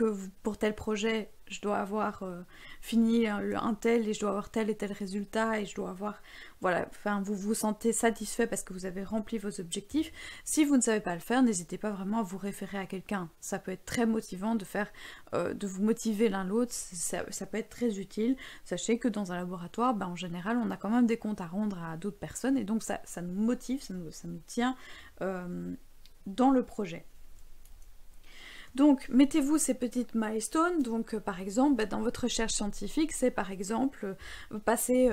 pour tel projet je dois avoir euh, fini un, tel et je dois avoir tel et tel résultat et je dois avoir voilà enfin vous vous sentez satisfait parce que vous avez rempli vos objectifs. Si vous ne savez pas le faire n'hésitez pas vraiment à vous référer à quelqu'un. Ça peut être très motivant de faire euh, de vous motiver l'un l'autre. Ça, peut être très utile. Sachez que dans un laboratoire ben, en général on a quand même des comptes à rendre à d'autres personnes et donc ça, ça nous motive ça nous, ça nous tient euh, dans le projet donc, mettez-vous ces petites milestones. Donc, euh, par exemple, bah, dans votre recherche scientifique, c'est par exemple euh, passer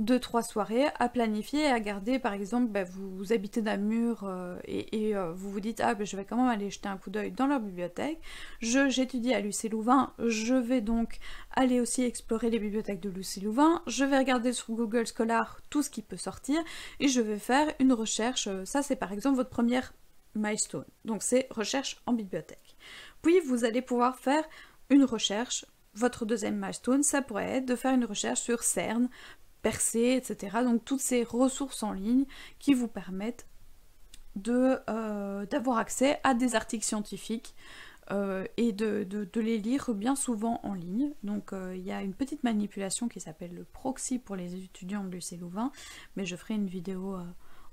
2-3 euh, soirées à planifier et à garder, par exemple, bah, vous, habitez Namur et, vous vous dites, ah, bah, je vais quand même aller jeter un coup d'œil dans leur bibliothèque. J'étudie à Lucie Louvain, je vais donc aller aussi explorer les bibliothèques de Lucie Louvain. Je vais regarder sur Google Scholar tout ce qui peut sortir et je vais faire une recherche. Ça, c'est par exemple votre première milestone. Donc, c'est recherche en bibliothèque. Puis vous allez pouvoir faire une recherche. Votre deuxième milestone, ça pourrait être de faire une recherche sur CERN, Percé, etc. Donc toutes ces ressources en ligne qui vous permettent euh, d'avoir accès à des articles scientifiques euh, et de, les lire bien souvent en ligne. Donc euh, il y a une petite manipulation qui s'appelle le proxy pour les étudiants de l'UC Louvain, mais je ferai une vidéo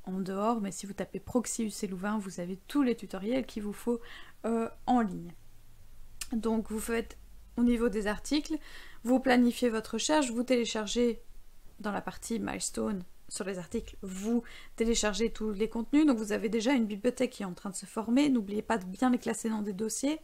en dehors. Mais si vous tapez proxy UC Louvain, vous avez tous les tutoriels qu'il vous faut en ligne. Donc vous faites au niveau des articles, vous planifiez votre recherche, vous téléchargez dans la partie milestone sur les articles, vous téléchargez tous les contenus, donc vous avez déjà une bibliothèque qui est en train de se former, n'oubliez pas de bien les classer dans des dossiers,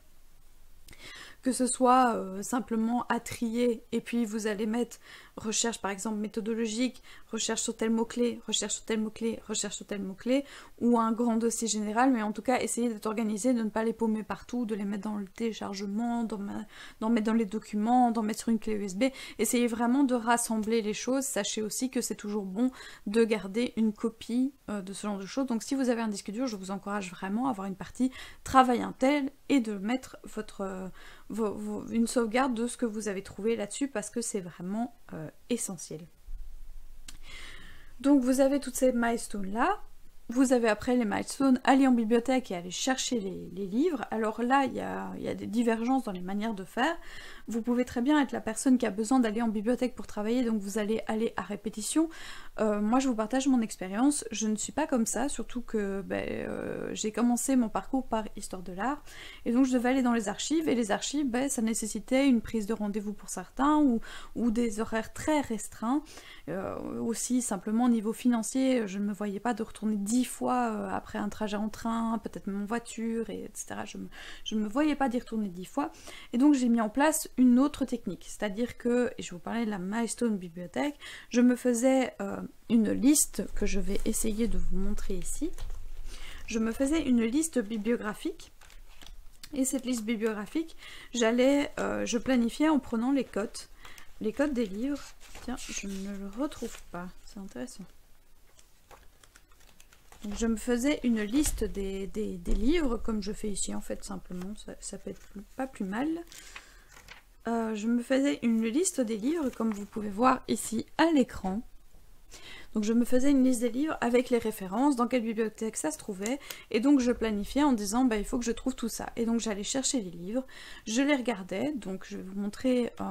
que ce soit euh, simplement à trier et puis vous allez mettre recherche par exemple méthodologique, recherche sur tel mot-clé, recherche sur tel mot-clé, recherche sur tel mot-clé, ou un grand dossier général, mais en tout cas essayez d'être organisé, de ne pas les paumer partout, de les mettre dans le téléchargement, d'en mettre dans les documents, d'en mettre sur une clé USB. Essayez vraiment de rassembler les choses. Sachez aussi que c'est toujours bon de garder une copie euh, de ce genre de choses. Donc si vous avez un disque dur, je vous encourage vraiment à avoir une partie travail intel et de mettre votre, euh, une sauvegarde de ce que vous avez trouvé là-dessus parce que c'est vraiment essentiel. Donc vous avez toutes ces milestones là. Vous avez après les milestones, aller en bibliothèque et aller chercher les, livres. Alors là, il y, a, des divergences dans les manières de faire. Vous pouvez très bien être la personne qui a besoin d'aller en bibliothèque pour travailler, donc vous allez aller à répétition. Euh, moi, je vous partage mon expérience. Je ne suis pas comme ça, surtout que ben, euh, j'ai commencé mon parcours par histoire de l'art, et donc je devais aller dans les archives, et les archives, ben, ça nécessitait une prise de rendez-vous pour certains, ou, des horaires très restreints. Euh, aussi, simplement, au niveau financier, je ne me voyais pas de retourner dix fois après un trajet en train, peut-être même en voiture, et etc. Je ne me, me voyais pas d'y retourner dix fois. Et donc, j'ai mis en place une autre technique. C'est-à-dire que, et je vous parlais de la Milestone Bibliothèque, je me faisais euh, une liste que je vais essayer de vous montrer ici. Je me faisais une liste bibliographique. Et cette liste bibliographique, j'allais, euh, je planifiais en prenant les cotes. Les cotes des livres. Tiens, je ne le retrouve pas. C'est intéressant. Je me faisais une liste des, livres, comme je fais ici en fait simplement, ça, peut être pas plus mal. Euh, je me faisais une liste des livres, comme vous pouvez voir ici à l'écran. Donc je me faisais une liste des livres avec les références, dans quelle bibliothèque ça se trouvait, et donc je planifiais en disant bah, il faut que je trouve tout ça. Et donc j'allais chercher les livres, je les regardais, donc je vais vous montrer euh,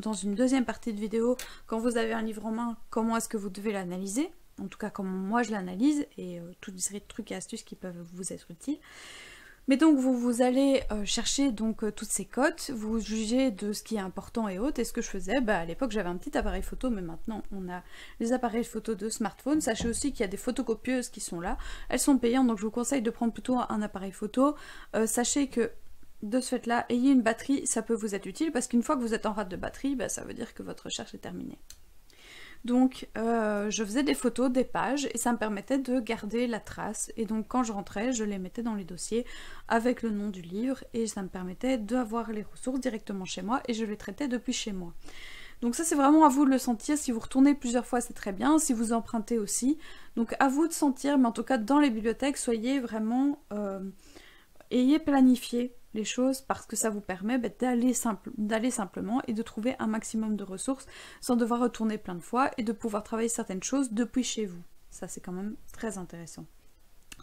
dans une deuxième partie de vidéo, quand vous avez un livre en main, comment est-ce que vous devez l'analyser, en tout cas comment moi je l'analyse, et euh, toutes les séries de trucs et astuces qui peuvent vous être utiles. Mais donc vous, allez euh, chercher donc euh, toutes ces cotes, vous jugez de ce qui est important et autres. Et ce que je faisais, bah, à l'époque j'avais un petit appareil photo, mais maintenant on a les appareils photo de smartphone. Sachez aussi qu'il y a des photocopieuses qui sont là. Elles sont payantes, donc je vous conseille de prendre plutôt un appareil photo. Euh, sachez que de ce fait-là, ayez une batterie, ça peut vous être utile parce qu'une fois que vous êtes en rate de batterie, bah, ça veut dire que votre recherche est terminée. Donc euh, je faisais des photos des pages et ça me permettait de garder la trace. Et donc quand je rentrais, je les mettais dans les dossiers avec le nom du livre et ça me permettait d'avoir les ressources directement chez moi et je les traitais depuis chez moi. Donc ça c'est vraiment à vous de le sentir, si vous retournez plusieurs fois c'est très bien, si vous empruntez aussi. Donc à vous de sentir, mais en tout cas dans les bibliothèques, soyez vraiment... Euh, ayez planifié les choses parce que ça vous permet bah, d'aller simplement et de trouver un maximum de ressources sans devoir retourner plein de fois et de pouvoir travailler certaines choses depuis chez vous. Ça c'est quand même très intéressant.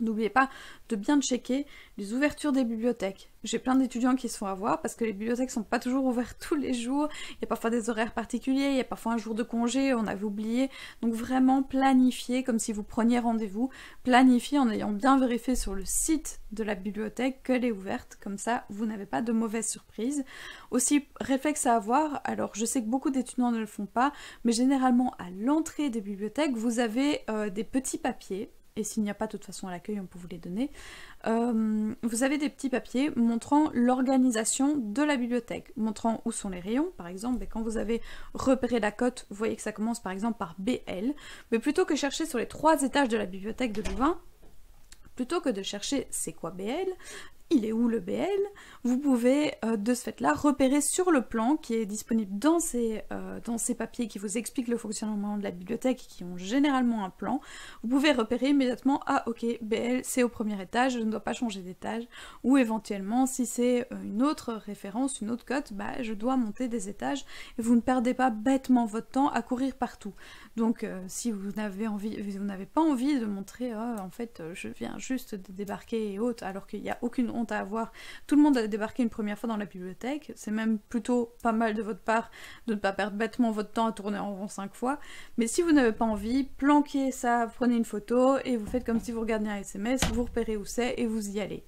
N'oubliez pas de bien checker les ouvertures des bibliothèques. J'ai plein d'étudiants qui se font avoir parce que les bibliothèques sont pas toujours ouvertes tous les jours. Il y a parfois des horaires particuliers, il y a parfois un jour de congé, on avait oublié. Donc vraiment planifier comme si vous preniez rendez-vous. Planifier en ayant bien vérifié sur le site de la bibliothèque qu'elle est ouverte. Comme ça, vous n'avez pas de mauvaises surprises. Aussi, réflexe à avoir. Alors, je sais que beaucoup d'étudiants ne le font pas, mais généralement à l'entrée des bibliothèques, vous avez euh, des petits papiers et s'il n'y a pas de toute façon à l'accueil, on peut vous les donner. Euh, vous avez des petits papiers montrant l'organisation de la bibliothèque, montrant où sont les rayons, par exemple, et quand vous avez repéré la cote, vous voyez que ça commence par exemple par BL, mais plutôt que chercher sur les trois étages de la bibliothèque de Louvain, plutôt que de chercher c'est quoi BL, il est où le BL Vous pouvez euh, de ce fait-là repérer sur le plan qui est disponible dans ces, euh, papiers qui vous expliquent le fonctionnement de la bibliothèque qui ont généralement un plan. Vous pouvez repérer immédiatement ah ok BL c'est au premier étage, je ne dois pas changer d'étage ou éventuellement si c'est euh, une autre référence, une autre cote, bah je dois monter des étages et vous ne perdez pas bêtement votre temps à courir partout. Donc si vous n'avez pas envie de montrer oh, en fait je viens juste de débarquer et autres alors qu'il n'y a aucune honte à avoir. Tout le monde a débarqué une première fois dans la bibliothèque. C'est même plutôt pas mal de votre part de ne pas perdre bêtement votre temps à tourner en rond cinq fois. Mais si vous n'avez pas envie, planquez ça, prenez une photo et vous faites comme si vous regardiez un SMS, vous repérez où c'est et vous y allez.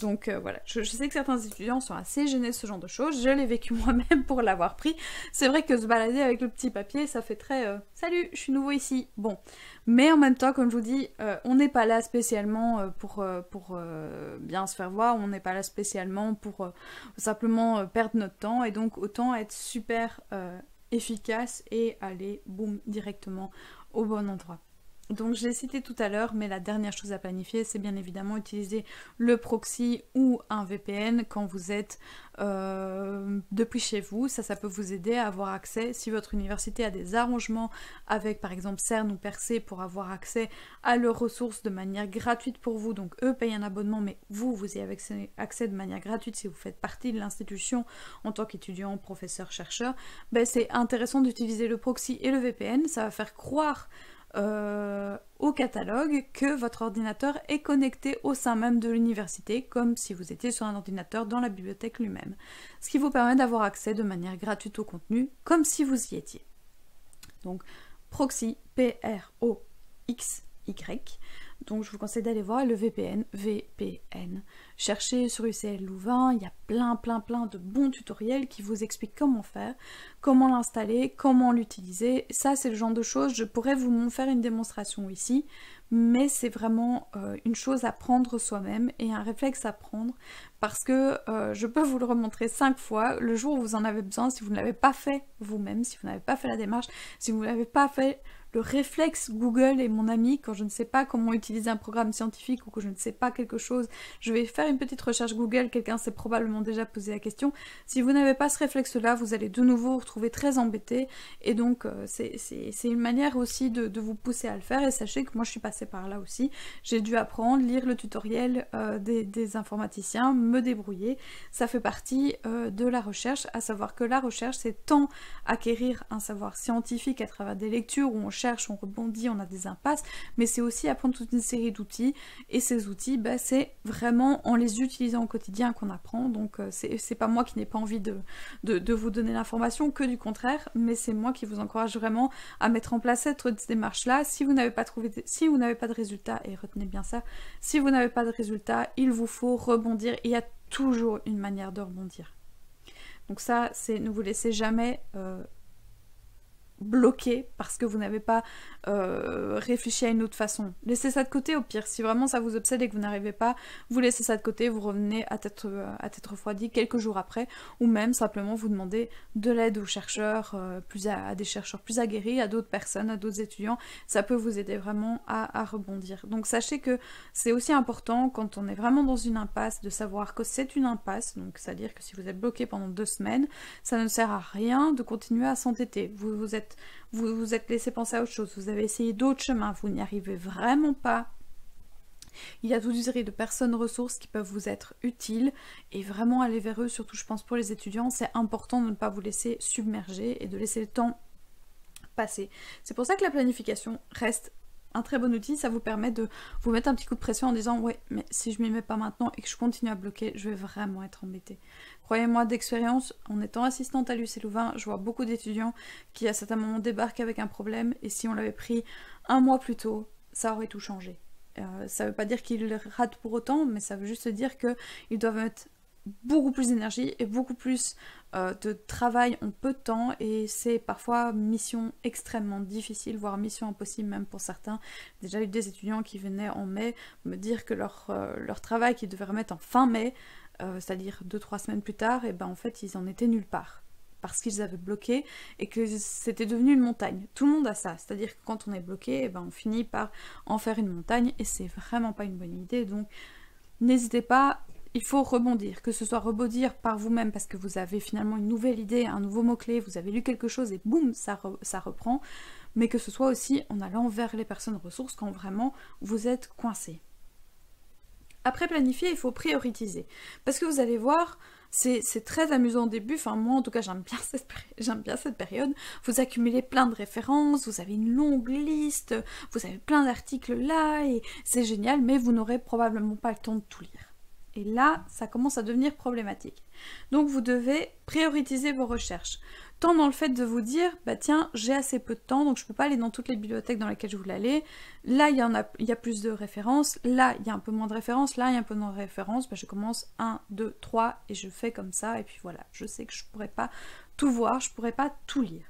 Donc euh, voilà, je, sais que certains étudiants sont assez gênés de ce genre de choses, je l'ai vécu moi-même pour l'avoir pris. C'est vrai que se balader avec le petit papier, ça fait très euh, Salut, je suis nouveau ici ». Bon, mais en même temps, comme je vous dis, euh, on n'est pas là spécialement pour, pour bien se faire voir, on n'est pas là spécialement pour simplement perdre notre temps, et donc autant être super efficace et aller, boum, directement au bon endroit. Donc je l'ai cité tout à l'heure, mais la dernière chose à planifier, c'est bien évidemment utiliser le proxy ou un VPN quand vous êtes euh, depuis chez vous. Ça, ça peut vous aider à avoir accès, si votre université a des arrangements avec par exemple CERN ou Percé pour avoir accès à leurs ressources de manière gratuite pour vous. Donc eux payent un abonnement, mais vous, vous y avez accès de manière gratuite si vous faites partie de l'institution en tant qu'étudiant, professeur, chercheur. Ben, c'est intéressant d'utiliser le proxy et le VPN. Ça va faire croire euh, au catalogue que votre ordinateur est connecté au sein même de l'université, comme si vous étiez sur un ordinateur dans la bibliothèque lui-même. Ce qui vous permet d'avoir accès de manière gratuite au contenu, comme si vous y étiez. Donc, proxy, P-R-O-X-Y. Donc je vous conseille d'aller voir le VPN, VPN. Cherchez sur UCL Louvain, il y a plein plein plein de bons tutoriels qui vous expliquent comment faire, comment l'installer, comment l'utiliser. Ça c'est le genre de choses, je pourrais vous faire une démonstration ici, mais c'est vraiment euh, une chose à prendre soi-même et un réflexe à prendre parce que euh, je peux vous le remontrer cinq fois le jour où vous en avez besoin si vous ne l'avez pas fait vous-même, si vous n'avez pas fait la démarche, si vous ne l'avez pas fait le réflexe Google est mon ami quand je ne sais pas comment utiliser un programme scientifique ou que je ne sais pas quelque chose. Je vais faire une petite recherche Google, quelqu'un s'est probablement déjà posé la question. Si vous n'avez pas ce réflexe-là, vous allez de nouveau vous retrouver très embêté et donc euh, c'est une manière aussi de, vous pousser à le faire et sachez que moi je suis passée par là aussi. J'ai dû apprendre, lire le tutoriel euh, des, informaticiens, me débrouiller. Ça fait partie euh, de la recherche, à savoir que la recherche c'est tant acquérir un savoir scientifique à travers des lectures où on cherche, on rebondit, on a des impasses, mais c'est aussi apprendre toute une série d'outils. Et ces outils, bah, c'est vraiment en les utilisant au quotidien qu'on apprend. Donc euh, c'est pas moi qui n'ai pas envie de, vous donner l'information, que du contraire, mais c'est moi qui vous encourage vraiment à mettre en place cette démarche-là. Si vous n'avez pas si vous n'avez pas de résultat, et retenez bien ça, si vous n'avez pas de résultat, il vous faut rebondir. Il y a toujours une manière de rebondir. Donc ça, c'est ne vous laissez jamais euh, bloqué parce que vous n'avez pas euh, réfléchi à une autre façon. Laissez ça de côté au pire. Si vraiment ça vous obsède et que vous n'arrivez pas, vous laissez ça de côté, vous revenez à tête, euh, à tête refroidie quelques jours après, ou même simplement vous demandez de l'aide aux chercheurs, euh, plus à, des chercheurs plus aguerris, à d'autres personnes, à d'autres étudiants. Ça peut vous aider vraiment à, à rebondir. Donc sachez que c'est aussi important quand on est vraiment dans une impasse de savoir que c'est une impasse, donc c'est-à-dire que si vous êtes bloqué pendant deux semaines, ça ne sert à rien de continuer à s'entêter. Vous vous êtes vous vous êtes laissé penser à autre chose, vous avez essayé d'autres chemins, vous n'y arrivez vraiment pas. Il y a toute une série de personnes ressources qui peuvent vous être utiles et vraiment aller vers eux, surtout je pense pour les étudiants, c'est important de ne pas vous laisser submerger et de laisser le temps passer. C'est pour ça que la planification reste un très bon outil, ça vous permet de vous mettre un petit coup de pression en disant ouais mais si je m'y mets pas maintenant et que je continue à bloquer, je vais vraiment être embêtée. Croyez-moi d'expérience, en étant assistante à l'UC Louvain, je vois beaucoup d'étudiants qui à certains moments débarquent avec un problème et si on l'avait pris un mois plus tôt, ça aurait tout changé. Euh, ça veut pas dire qu'ils ratent pour autant, mais ça veut juste dire qu'ils doivent mettre beaucoup plus d'énergie et beaucoup plus euh, de travail en peu de temps et c'est parfois mission extrêmement difficile, voire mission impossible même pour certains. Déjà eu des étudiants qui venaient en mai me dire que leur, euh, travail qu'ils devaient remettre en fin mai euh, c'est-à-dire deux trois semaines plus tard, et ben en fait ils en étaient nulle part parce qu'ils avaient bloqué et que c'était devenu une montagne. Tout le monde a ça, c'est-à-dire que quand on est bloqué, et ben on finit par en faire une montagne et c'est vraiment pas une bonne idée. Donc n'hésitez pas, il faut rebondir, que ce soit rebondir par vous-même parce que vous avez finalement une nouvelle idée, un nouveau mot-clé, vous avez lu quelque chose et boum, ça, reprend, mais que ce soit aussi en allant vers les personnes ressources quand vraiment vous êtes coincé. Après planifier, il faut prioriser. Parce que vous allez voir, c'est très amusant au début, enfin moi en tout cas j'aime bien cette période, vous accumulez plein de références, vous avez une longue liste, vous avez plein d'articles là, et c'est génial, mais vous n'aurez probablement pas le temps de tout lire. Et là, ça commence à devenir problématique. Donc vous devez prioriser vos recherches tant dans le fait de vous dire, bah tiens, j'ai assez peu de temps, donc je peux pas aller dans toutes les bibliothèques dans lesquelles je voulais aller. Là, il y, en a, y a plus de références, là, il y a un peu moins de références, là, il y a un peu moins de références, bah, je commence 1, 2, 3, et je fais comme ça, et puis voilà, je sais que je pourrais pas tout voir, je pourrais pas tout lire.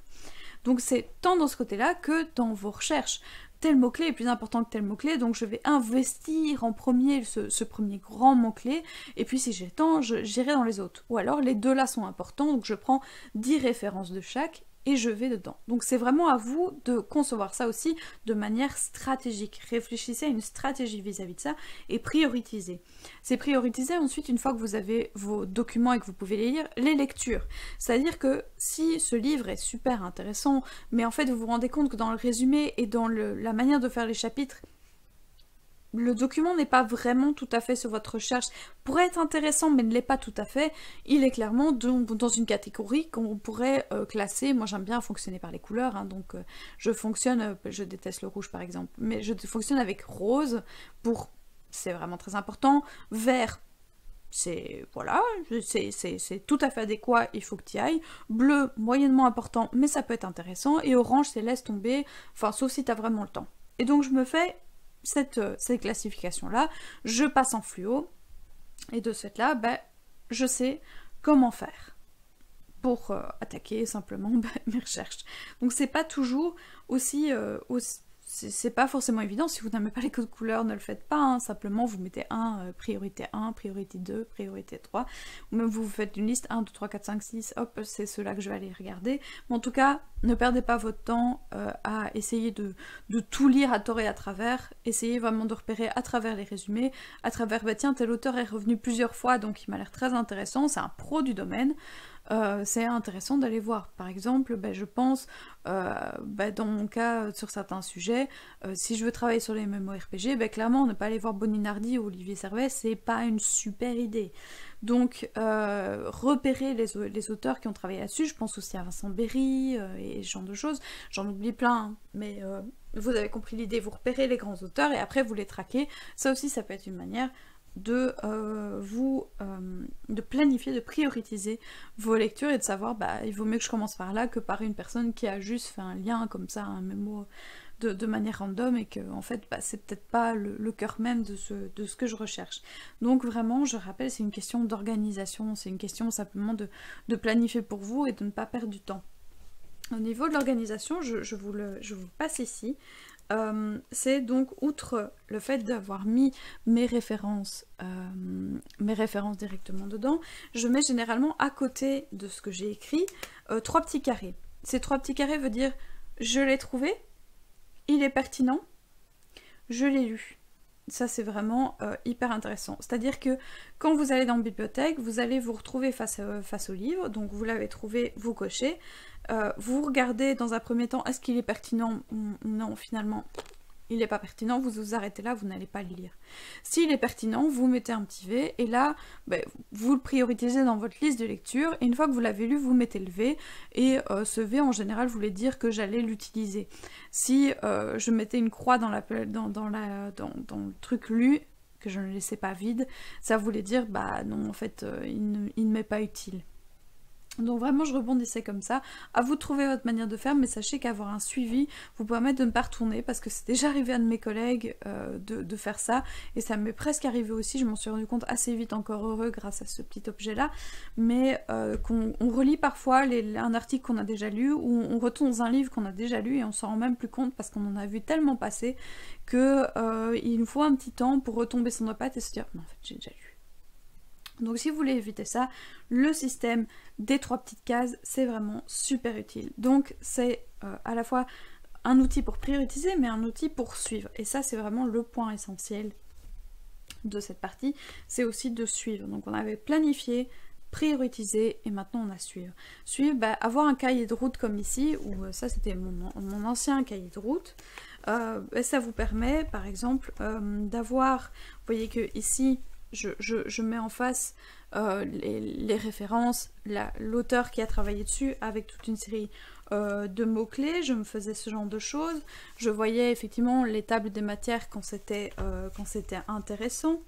Donc c'est tant dans ce côté-là que dans vos recherches tel mot-clé est plus important que tel mot-clé, donc je vais investir en premier ce, premier grand mot-clé, et puis si j'ai le temps, j'irai dans les autres. Ou alors les deux là sont importants, donc je prends 10 références de chaque, et je vais dedans. Donc c'est vraiment à vous de concevoir ça aussi de manière stratégique. Réfléchissez à une stratégie vis-à-vis de ça et prioritisez. C'est prioriser ensuite une fois que vous avez vos documents et que vous pouvez les lire, les lectures. C'est-à-dire que si ce livre est super intéressant, mais en fait vous vous rendez compte que dans le résumé et dans la manière de faire les chapitres, le document n'est pas vraiment tout à fait sur votre recherche, pourrait être intéressant mais ne l'est pas tout à fait, il est clairement dans une catégorie qu'on pourrait euh, classer, moi j'aime bien fonctionner par les couleurs, hein, donc euh, je fonctionne, euh, je déteste le rouge par exemple, mais je fonctionne avec rose pour, c'est vraiment très important, vert c'est voilà, c'est tout à fait adéquat, il faut que tu ailles. Bleu, moyennement important, mais ça peut être intéressant. Et orange, c'est laisse tomber, enfin sauf si tu as vraiment le temps. Et donc je me fais cette, euh, cette classification-là, je passe en fluo, et de ce fait-là, ben, je sais comment faire pour euh, attaquer simplement ben, mes recherches. Donc c'est pas toujours aussi, euh, aussi c'est pas forcément évident. Si vous n'aimez pas les codes couleurs, ne le faites pas. Hein. Simplement, vous mettez 1, priorité 1, priorité 2, priorité 3. Ou même vous faites une liste 1, 2, 3, 4, 5, 6. Hop, c'est cela que je vais aller regarder. Mais en tout cas, ne perdez pas votre temps euh, à essayer de, tout lire à tort et à travers. Essayez vraiment de repérer à travers les résumés, à travers, bah tiens, tel auteur est revenu plusieurs fois, donc il m'a l'air très intéressant. C'est un pro du domaine. Euh, c'est intéressant d'aller voir. Par exemple, ben, je pense, euh, ben, dans mon cas, sur certains sujets, euh, si je veux travailler sur les MMORPG, ben, clairement, ne pas aller voir Boninardi ou Olivier Servet, c'est pas une super idée. Donc, repérer les, auteurs qui ont travaillé là-dessus, je pense aussi à Vincent Berry et ce genre de choses. J'en oublie plein, hein, mais vous avez compris l'idée, vous repérez les grands auteurs et après vous les traquez. Ça aussi, ça peut être une manière de euh, vous euh, de planifier, de prioriser vos lectures et de savoir bah il vaut mieux que je commence par là que par une personne qui a juste fait un lien comme ça, un mémo de, manière random et que en fait bah, c'est peut-être pas le, cœur même de ce, de ce que je recherche. Donc vraiment je rappelle c'est une question d'organisation, c'est une question simplement de, planifier pour vous et de ne pas perdre du temps. Au niveau de l'organisation, je vous passe ici. Euh, c'est donc outre le fait d'avoir mis mes références, euh, mes références directement dedans, je mets généralement à côté de ce que j'ai écrit euh, trois petits carrés. Ces trois petits carrés veut dire je l'ai trouvé, il est pertinent, je l'ai lu. Ça, c'est vraiment hyper intéressant. C'est-à-dire que quand vous allez dans la bibliothèque, vous allez vous retrouver face, face au livre. Donc, vous l'avez trouvé, vous cochez. Euh, vous regardez dans un premier temps, est-ce qu'il est pertinent Non, finalement, il n'est pas pertinent, vous vous arrêtez là, vous n'allez pas le lire. S'il est pertinent, vous mettez un petit V, et là, ben, vous le prioritisez dans votre liste de lecture, et une fois que vous l'avez lu, vous mettez le V, et euh, ce V, en général, voulait dire que j'allais l'utiliser. Si euh, je mettais une croix dans, la, dans, dans, la, dans, le truc lu, que je ne laissais pas vide, ça voulait dire, bah non, en fait, il ne m'est pas utile. Donc vraiment je rebondissais comme ça. À vous de trouver votre manière de faire, mais sachez qu'avoir un suivi vous permet de ne pas retourner parce que c'est déjà arrivé à de mes collègues euh, de, faire ça et ça m'est presque arrivé aussi, je m'en suis rendu compte assez vite, encore heureux grâce à ce petit objet là, mais euh, qu'on relit parfois un article qu'on a déjà lu ou on retourne dans un livre qu'on a déjà lu et on s'en rend même plus compte parce qu'on en a vu tellement passer que euh, il nous faut un petit temps pour retomber sur nos pattes et se dire en fait j'ai déjà lu. Donc si vous voulez éviter ça, le système des trois petites cases, c'est vraiment super utile. Donc c'est euh, à la fois un outil pour prioriser, mais un outil pour suivre. Et ça, c'est vraiment le point essentiel de cette partie, c'est aussi de suivre. Donc on avait planifié, prioritisé et maintenant on a suivre. Suivre, bah, avoir un cahier de route comme ici, ou euh, ça c'était mon, ancien cahier de route, euh, bah, ça vous permet par exemple d'avoir, vous voyez que ici je, mets en face euh, les, références, l'auteur qui a travaillé dessus avec toute une série euh, de mots-clés, je me faisais ce genre de choses, je voyais effectivement les tables des matières quand c'était euh, intéressant.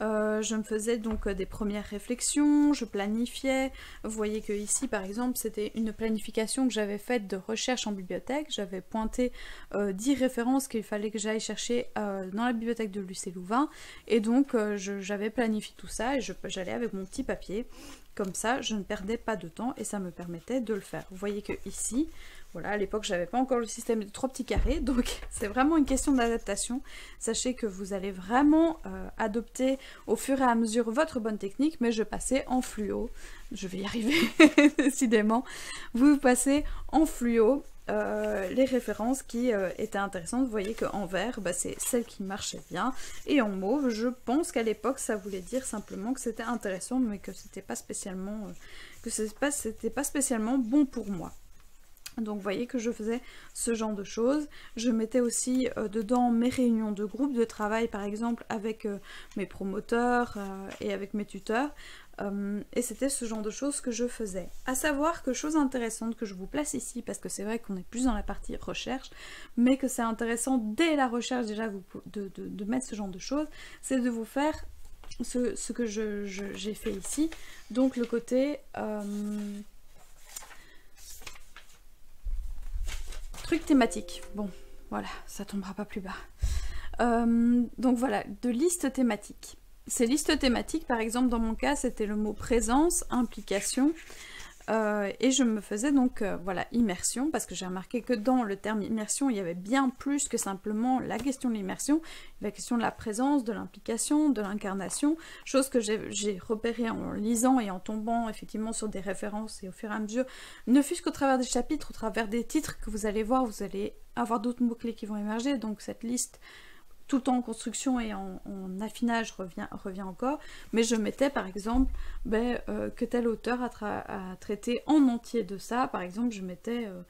Euh, je me faisais donc euh, des premières réflexions, je planifiais. Vous voyez que ici, par exemple, c'était une planification que j'avais faite de recherche en bibliothèque. J'avais pointé 10 euh, références qu'il fallait que j'aille chercher dans la bibliothèque de Lucé Louvain. Et donc, j'avais planifié tout ça et j'allais avec mon petit papier. Comme ça, je ne perdais pas de temps et ça me permettait de le faire. Vous voyez que ici, Voilà, à l'époque, j'avais pas encore le système de trois petits carrés, donc c'est vraiment une question d'adaptation. Sachez que vous allez vraiment euh, adopter au fur et à mesure votre bonne technique, mais je passais en fluo. Je vais y arriver, décidément. Vous passez en fluo euh, les références qui euh, étaient intéressantes. Vous voyez qu'en vert, bah, c'est celle qui marchait bien. Et en mauve, je pense qu'à l'époque, ça voulait dire simplement que c'était intéressant, mais que c'était pas spécialement que c'était pas spécialement bon pour moi. Donc vous voyez que je faisais ce genre de choses. Je mettais aussi euh, dedans mes réunions de groupe de travail par exemple avec euh, mes promoteurs euh, et avec mes tuteurs. et c'était ce genre de choses que je faisais. À savoir que chose intéressante que je vous place ici, parce que c'est vrai qu'on est plus dans la partie recherche, mais que c'est intéressant dès la recherche déjà de, mettre ce genre de choses, c'est de vous faire ce, ce que j'ai fait ici. Donc le côté thématique. Bon, voilà, ça tombera pas plus bas. Euh, donc voilà, de listes thématiques. Ces listes thématiques, par exemple, dans mon cas, c'était le mot présence, implication, euh, et je me faisais donc, euh, voilà, immersion, parce que j'ai remarqué que dans le terme immersion, il y avait bien plus que simplement la question de l'immersion, la question de la présence, de l'implication, de l'incarnation, chose que j'ai repéré en lisant et en tombant effectivement sur des références et au fur et à mesure, ne fût-ce qu'au travers des chapitres, au travers des titres que vous allez voir, vous allez avoir d'autres mots-clés qui vont émerger, donc cette liste tout temps en construction et en, affinage revient, revient, encore, mais je mettais par exemple ben, euh, que tel auteur a, traité en entier de ça, par exemple je mettais euh,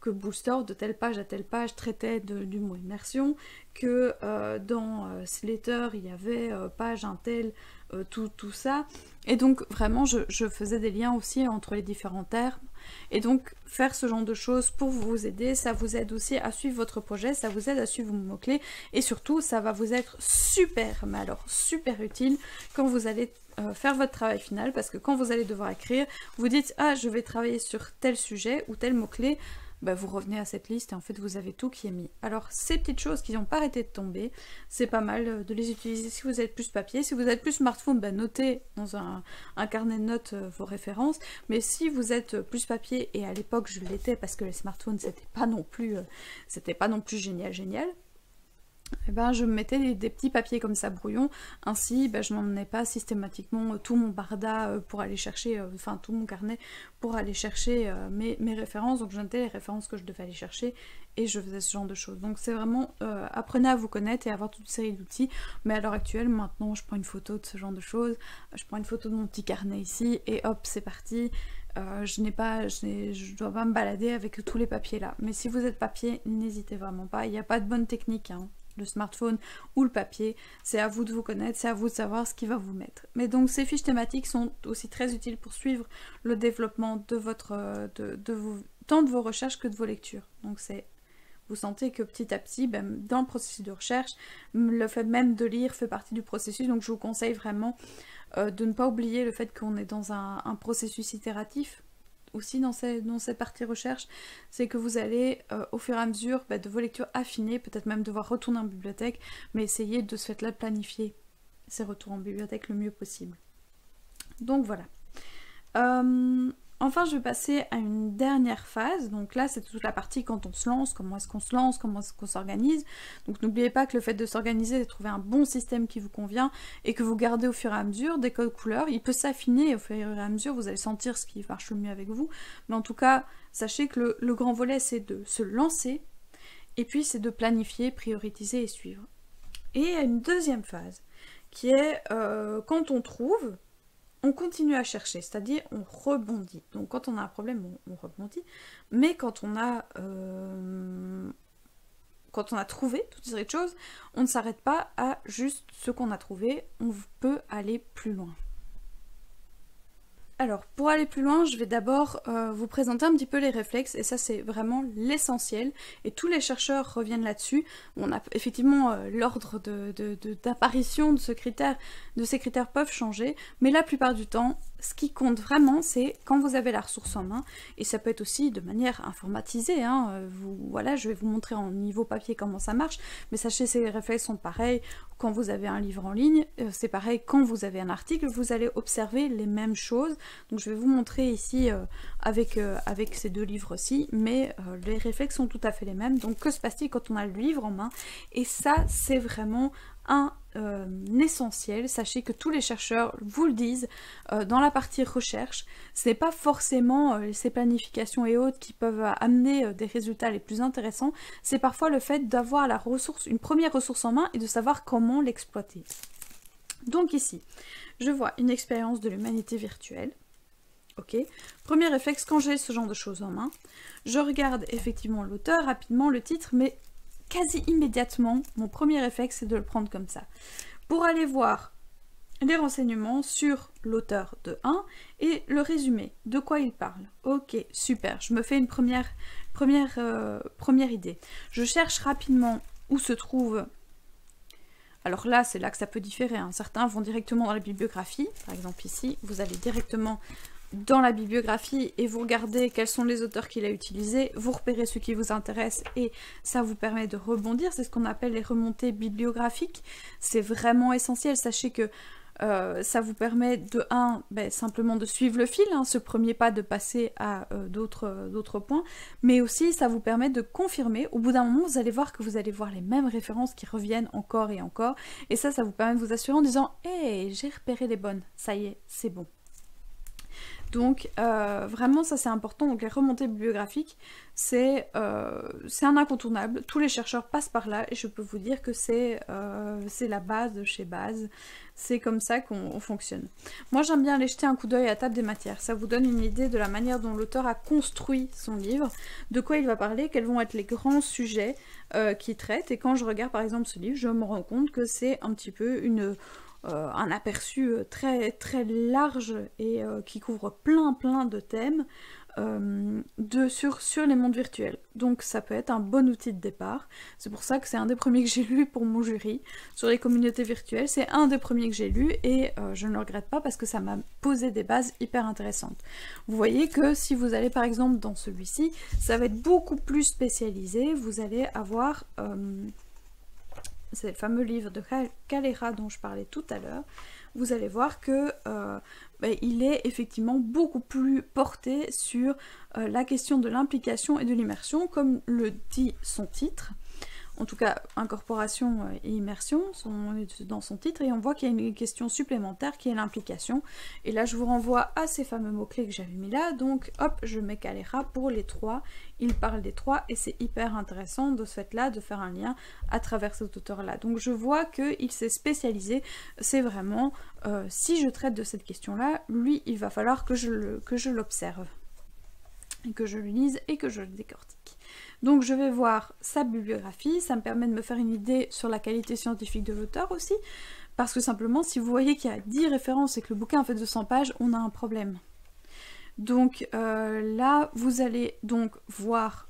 que Booster de telle page à telle page traitait du mot immersion, que euh, dans Slater il y avait page un tel, tout, tout, ça, et donc vraiment je, je faisais des liens aussi entre les différents termes, et donc, faire ce genre de choses pour vous aider, ça vous aide aussi à suivre votre projet, ça vous aide à suivre vos mots-clés, et surtout, ça va vous être super, mais alors super utile quand vous allez euh, faire votre travail final, parce que quand vous allez devoir écrire, vous dites « Ah, je vais travailler sur tel sujet ou tel mot-clé », bah, vous revenez à cette liste et en fait vous avez tout qui est mis. Alors ces petites choses qui n'ont pas arrêté de tomber, c'est pas mal euh, de les utiliser si vous êtes plus papier. Si vous êtes plus smartphone, bah, notez dans un, carnet de notes euh, vos références. Mais si vous êtes plus papier, et à l'époque je l'étais parce que les smartphones c'était pas non plus euh, c'était pas non plus génial génial, eh ben, je mettais des, petits papiers comme ça brouillon, ainsi ben, je n'emmenais pas systématiquement tout mon barda euh, pour aller chercher, euh, enfin tout mon carnet pour aller chercher euh, mes, références, donc je notais les références que je devais aller chercher et je faisais ce genre de choses. Donc c'est vraiment, apprenez à vous connaître et avoir toute une série d'outils, mais à l'heure actuelle, maintenant je prends une photo de ce genre de choses, je prends une photo de mon petit carnet ici et hop c'est parti. je n'ai pas, je, je dois pas me balader avec tous les papiers là. Mais si vous êtes papier, n'hésitez vraiment pas. Il n'y a pas de bonne technique. Hein le smartphone ou le papier. C'est à vous de vous connaître, c'est à vous de savoir ce qui va vous mettre. Mais donc ces fiches thématiques sont aussi très utiles pour suivre le développement de votre, de, de tant de vos recherches que de vos lectures. Donc c'est vous sentez que petit à petit, ben, dans le processus de recherche, le fait même de lire fait partie du processus, donc je vous conseille vraiment euh, de ne pas oublier le fait qu'on est dans un processus itératif, aussi dans, cette partie recherche, c'est que vous allez euh, au fur et à mesure bah, de vos lectures affiner, peut-être même devoir retourner en bibliothèque, mais essayer de ce fait-là planifier ces retours en bibliothèque le mieux possible. Donc voilà. Euh, Enfin, je vais passer à une dernière phase. Donc là, c'est toute la partie quand on se lance, comment est-ce qu'on se lance, comment est-ce qu'on s'organise. Donc n'oubliez pas que le fait de s'organiser, de trouver un bon système qui vous convient et que vous gardez au fur et à mesure des codes couleurs. Il peut s'affiner au fur et à mesure, vous allez sentir ce qui marche le mieux avec vous. Mais en tout cas, sachez que le, grand volet, c'est de se lancer et puis c'est de planifier, prioriser et suivre. Et il y a une deuxième phase qui est euh, quand on trouve, on continue à chercher, c'est-à-dire on rebondit. Donc quand on a un problème, on, rebondit. Mais quand on a euh, quand on a trouvé toute une série de choses, on ne s'arrête pas à juste ce qu'on a trouvé, on peut aller plus loin. Alors, pour aller plus loin, je vais d'abord euh, vous présenter un petit peu les réflexes, et ça c'est vraiment l'essentiel, et tous les chercheurs reviennent là-dessus. On a effectivement euh, l'ordre d'apparition de, de ces critères peuvent changer, mais la plupart du temps, ce qui compte vraiment, c'est quand vous avez la ressource en main, et ça peut être aussi de manière informatisée, hein, euh, voilà, je vais vous montrer en niveau papier comment ça marche, mais sachez ces réflexes sont pareils quand vous avez un livre en ligne, euh, c'est pareil quand vous avez un article, vous allez observer les mêmes choses, donc je vais vous montrer ici euh, avec, avec ces deux livres-ci, mais les réflexes sont tout à fait les mêmes, donc que se passe-t-il quand on a le livre en main? Et ça, c'est vraiment un euh, essentiel. Sachez que tous les chercheurs vous le disent euh, dans la partie recherche. Ce n'est pas forcément euh, ces planifications et autres qui peuvent amener des résultats les plus intéressants. C'est parfois le fait d'avoir la ressource, une première ressource en main et de savoir comment l'exploiter. Donc ici, je vois une expérience de l'humanité virtuelle. Ok. Premier réflexe, quand j'ai ce genre de choses en main, je regarde effectivement l'auteur, rapidement le titre, mais quasi immédiatement, mon premier réflexe, c'est de le prendre comme ça. Pour aller voir les renseignements sur l'auteur de 1 et le résumé, de quoi il parle. Ok, super, je me fais une première, première, euh, première idée. Je cherche rapidement où se trouve... Alors là, c'est là que ça peut différer. Hein. Certains vont directement dans la bibliographie. Par exemple ici, vous allez directement dans la bibliographie et vous regardez quels sont les auteurs qu'il a utilisés, vous repérez ce qui vous intéresse et ça vous permet de rebondir. C'est ce qu'on appelle les remontées bibliographiques. C'est vraiment essentiel. Sachez que euh, ça vous permet de 1, ben, simplement de suivre le fil, hein, ce premier pas de passer à euh, d'autres points, mais aussi ça vous permet de confirmer. Au bout d'un moment, vous allez voir que vous allez voir les mêmes références qui reviennent encore et encore, et ça, ça vous permet de vous assurer en disant « Hé, j'ai repéré les bonnes, ça y est, c'est bon ». Donc euh, vraiment ça c'est important, donc les remontées bibliographiques c'est euh, un incontournable, tous les chercheurs passent par là et je peux vous dire que c'est euh, la base de chez base, c'est comme ça qu'on fonctionne. Moi j'aime bien aller jeter un coup d'œil à table des matières, ça vous donne une idée de la manière dont l'auteur a construit son livre, de quoi il va parler, quels vont être les grands sujets qu'il traite. Et quand je regarde par exemple ce livre je me rends compte que c'est un petit peu une euh, un aperçu euh, très très large et euh, qui couvre plein plein de thèmes de, sur, sur les mondes virtuels. Donc ça peut être un bon outil de départ. C'est pour ça que c'est un des premiers que j'ai lu pour mon jury sur les communautés virtuelles. C'est un des premiers que j'ai lu et je ne le regrette pas parce que ça m'a posé des bases hyper intéressantes. Vous voyez que si vous allez par exemple dans celui-ci, ça va être beaucoup plus spécialisé. Vous allez avoir c'est le fameux livre de Calera dont je parlais tout à l'heure, vous allez voir que euh, ben, il est effectivement beaucoup plus porté sur euh, la question de l'implication et de l'immersion, comme le dit son titre en tout cas incorporation euh, et immersion sont dans son titre et on voit qu'il y a une question supplémentaire qui est l'implication. Et là je vous renvoie à ces fameux mots clés que j'avais mis là. Donc hop je mets Calera pour les trois. Il parle des trois et c'est hyper intéressant de ce fait là de faire un lien à travers cet auteur là donc je vois qu'il s'est spécialisé. C'est vraiment euh, si je traite de cette question là lui il va falloir que je l'observe que je le lise et que je le décortique donc je vais voir sa bibliographie, ça me permet de me faire une idée sur la qualité scientifique de l'auteur aussi, parce que simplement si vous voyez qu'il y a 10 références et que le bouquin fait 200 pages, on a un problème. Donc euh, là, vous allez donc voir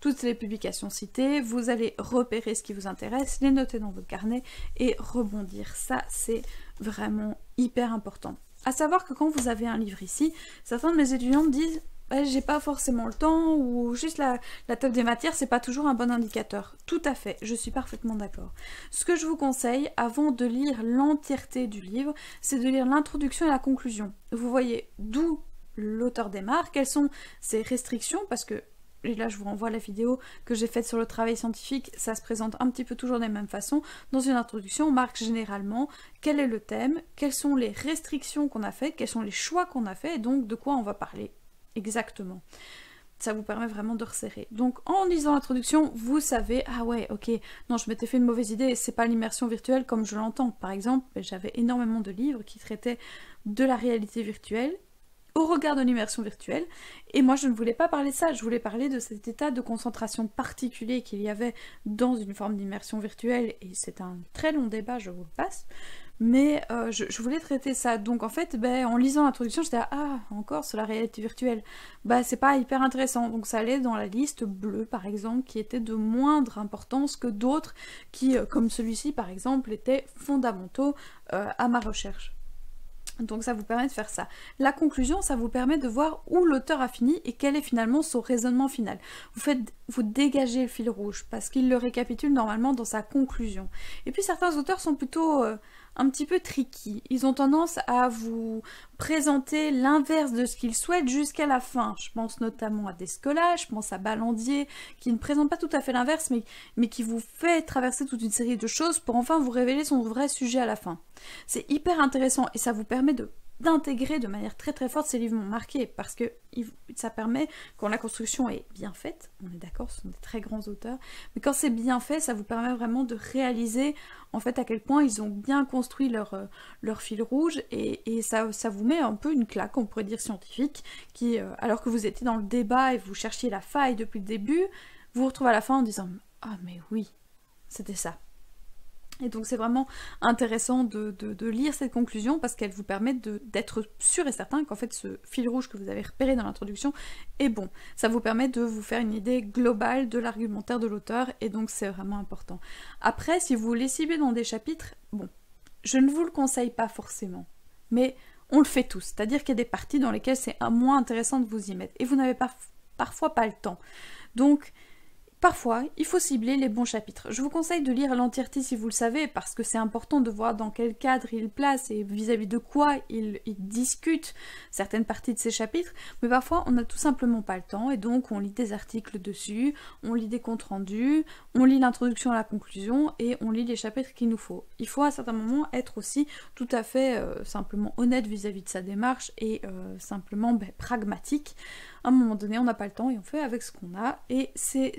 toutes les publications citées, vous allez repérer ce qui vous intéresse, les noter dans votre carnet et rebondir. Ça, c'est vraiment hyper important. À savoir que quand vous avez un livre ici, certains de mes étudiants disent j'ai pas forcément le temps ou juste la, la des matières, c'est pas toujours un bon indicateur. Tout à fait, je suis parfaitement d'accord. Ce que je vous conseille, avant de lire l'entièreté du livre, c'est de lire l'introduction et la conclusion. Vous voyez d'où l'auteur démarre, quelles sont ses restrictions, parce que et là je vous renvoie à la vidéo que j'ai faite sur le travail scientifique, ça se présente un petit peu toujours de la même façon. Dans une introduction, on marque généralement quel est le thème, quelles sont les restrictions qu'on a faites, quels sont les choix qu'on a fait, et donc de quoi on va parler exactement. Ça vous permet vraiment de resserrer. Donc en lisant l'introduction, vous savez, ah ouais, ok, non, je m'étais fait une mauvaise idée, c'est pas l'immersion virtuelle comme je l'entends. Par exemple, ben, j'avais énormément de livres qui traitaient de la réalité virtuelle au regard de l'immersion virtuelle. Et moi, je ne voulais pas parler de ça, je voulais parler de cet état de concentration particulier qu'il y avait dans une forme d'immersion virtuelle, et c'est un très long débat, je vous le passe. Mais euh, je, voulais traiter ça. Donc en fait, ben, en lisant l'introduction, j'étais ah, encore sur la réalité virtuelle. Bah c'est pas hyper intéressant. Donc ça allait dans la liste bleue, par exemple, qui était de moindre importance que d'autres qui, euh, comme celui-ci par exemple, étaient fondamentaux euh, à ma recherche. Donc ça vous permet de faire ça. La conclusion, ça vous permet de voir où l'auteur a fini et quel est finalement son raisonnement final. Vous faites, vous dégagez le fil rouge parce qu'il le récapitule normalement dans sa conclusion. Et puis certains auteurs sont plutôt un petit peu tricky. Ils ont tendance à vous présenter l'inverse de ce qu'ils souhaitent jusqu'à la fin. Je pense notamment à Descola, je pense à Ballandier, qui ne présente pas tout à fait l'inverse, mais, mais qui vous fait traverser toute une série de choses pour enfin vous révéler son vrai sujet à la fin. C'est hyper intéressant et ça vous permet de d'intégrer de manière très très forte ces livres m'ont marqué parce que ça permet, quand la construction est bien faite, on est d'accord, ce sont des très grands auteurs, mais quand c'est bien fait, ça vous permet vraiment de réaliser en fait à quel point ils ont bien construit leur, euh, fil rouge et, ça, ça, vous met un peu une claque, on pourrait dire scientifique, qui, euh, alors que vous étiez dans le débat et vous cherchiez la faille depuis le début, vous vous retrouvez à la fin en disant Ah mais oui, c'était ça. Et donc c'est vraiment intéressant de, lire cette conclusion parce qu'elle vous permet d'être sûr et certain qu'en fait ce fil rouge que vous avez repéré dans l'introduction est bon. Ça vous permet de vous faire une idée globale de l'argumentaire de l'auteur et donc c'est vraiment important. Après, si vous voulez cibler dans des chapitres, bon, je ne vous le conseille pas forcément, mais on le fait tous. C'est-à-dire qu'il y a des parties dans lesquelles c'est moins intéressant de vous y mettre et vous n'avez pas, parfois pas le temps. Donc Parfois, il faut cibler les bons chapitres. Je vous conseille de lire l'entièreté si vous le savez, parce que c'est important de voir dans quel cadre il place et vis-à-vis de quoi il, discute certaines parties de ces chapitres, mais parfois on n'a tout simplement pas le temps, et donc on lit des articles dessus, on lit des comptes rendus, on lit l'introduction à la conclusion, et on lit les chapitres qu'il nous faut. Il faut à certains moments être aussi tout à fait euh, simplement honnête vis-à-vis de sa démarche et euh, simplement ben, pragmatique à un moment donné, on n'a pas le temps et on fait avec ce qu'on a. Et c'est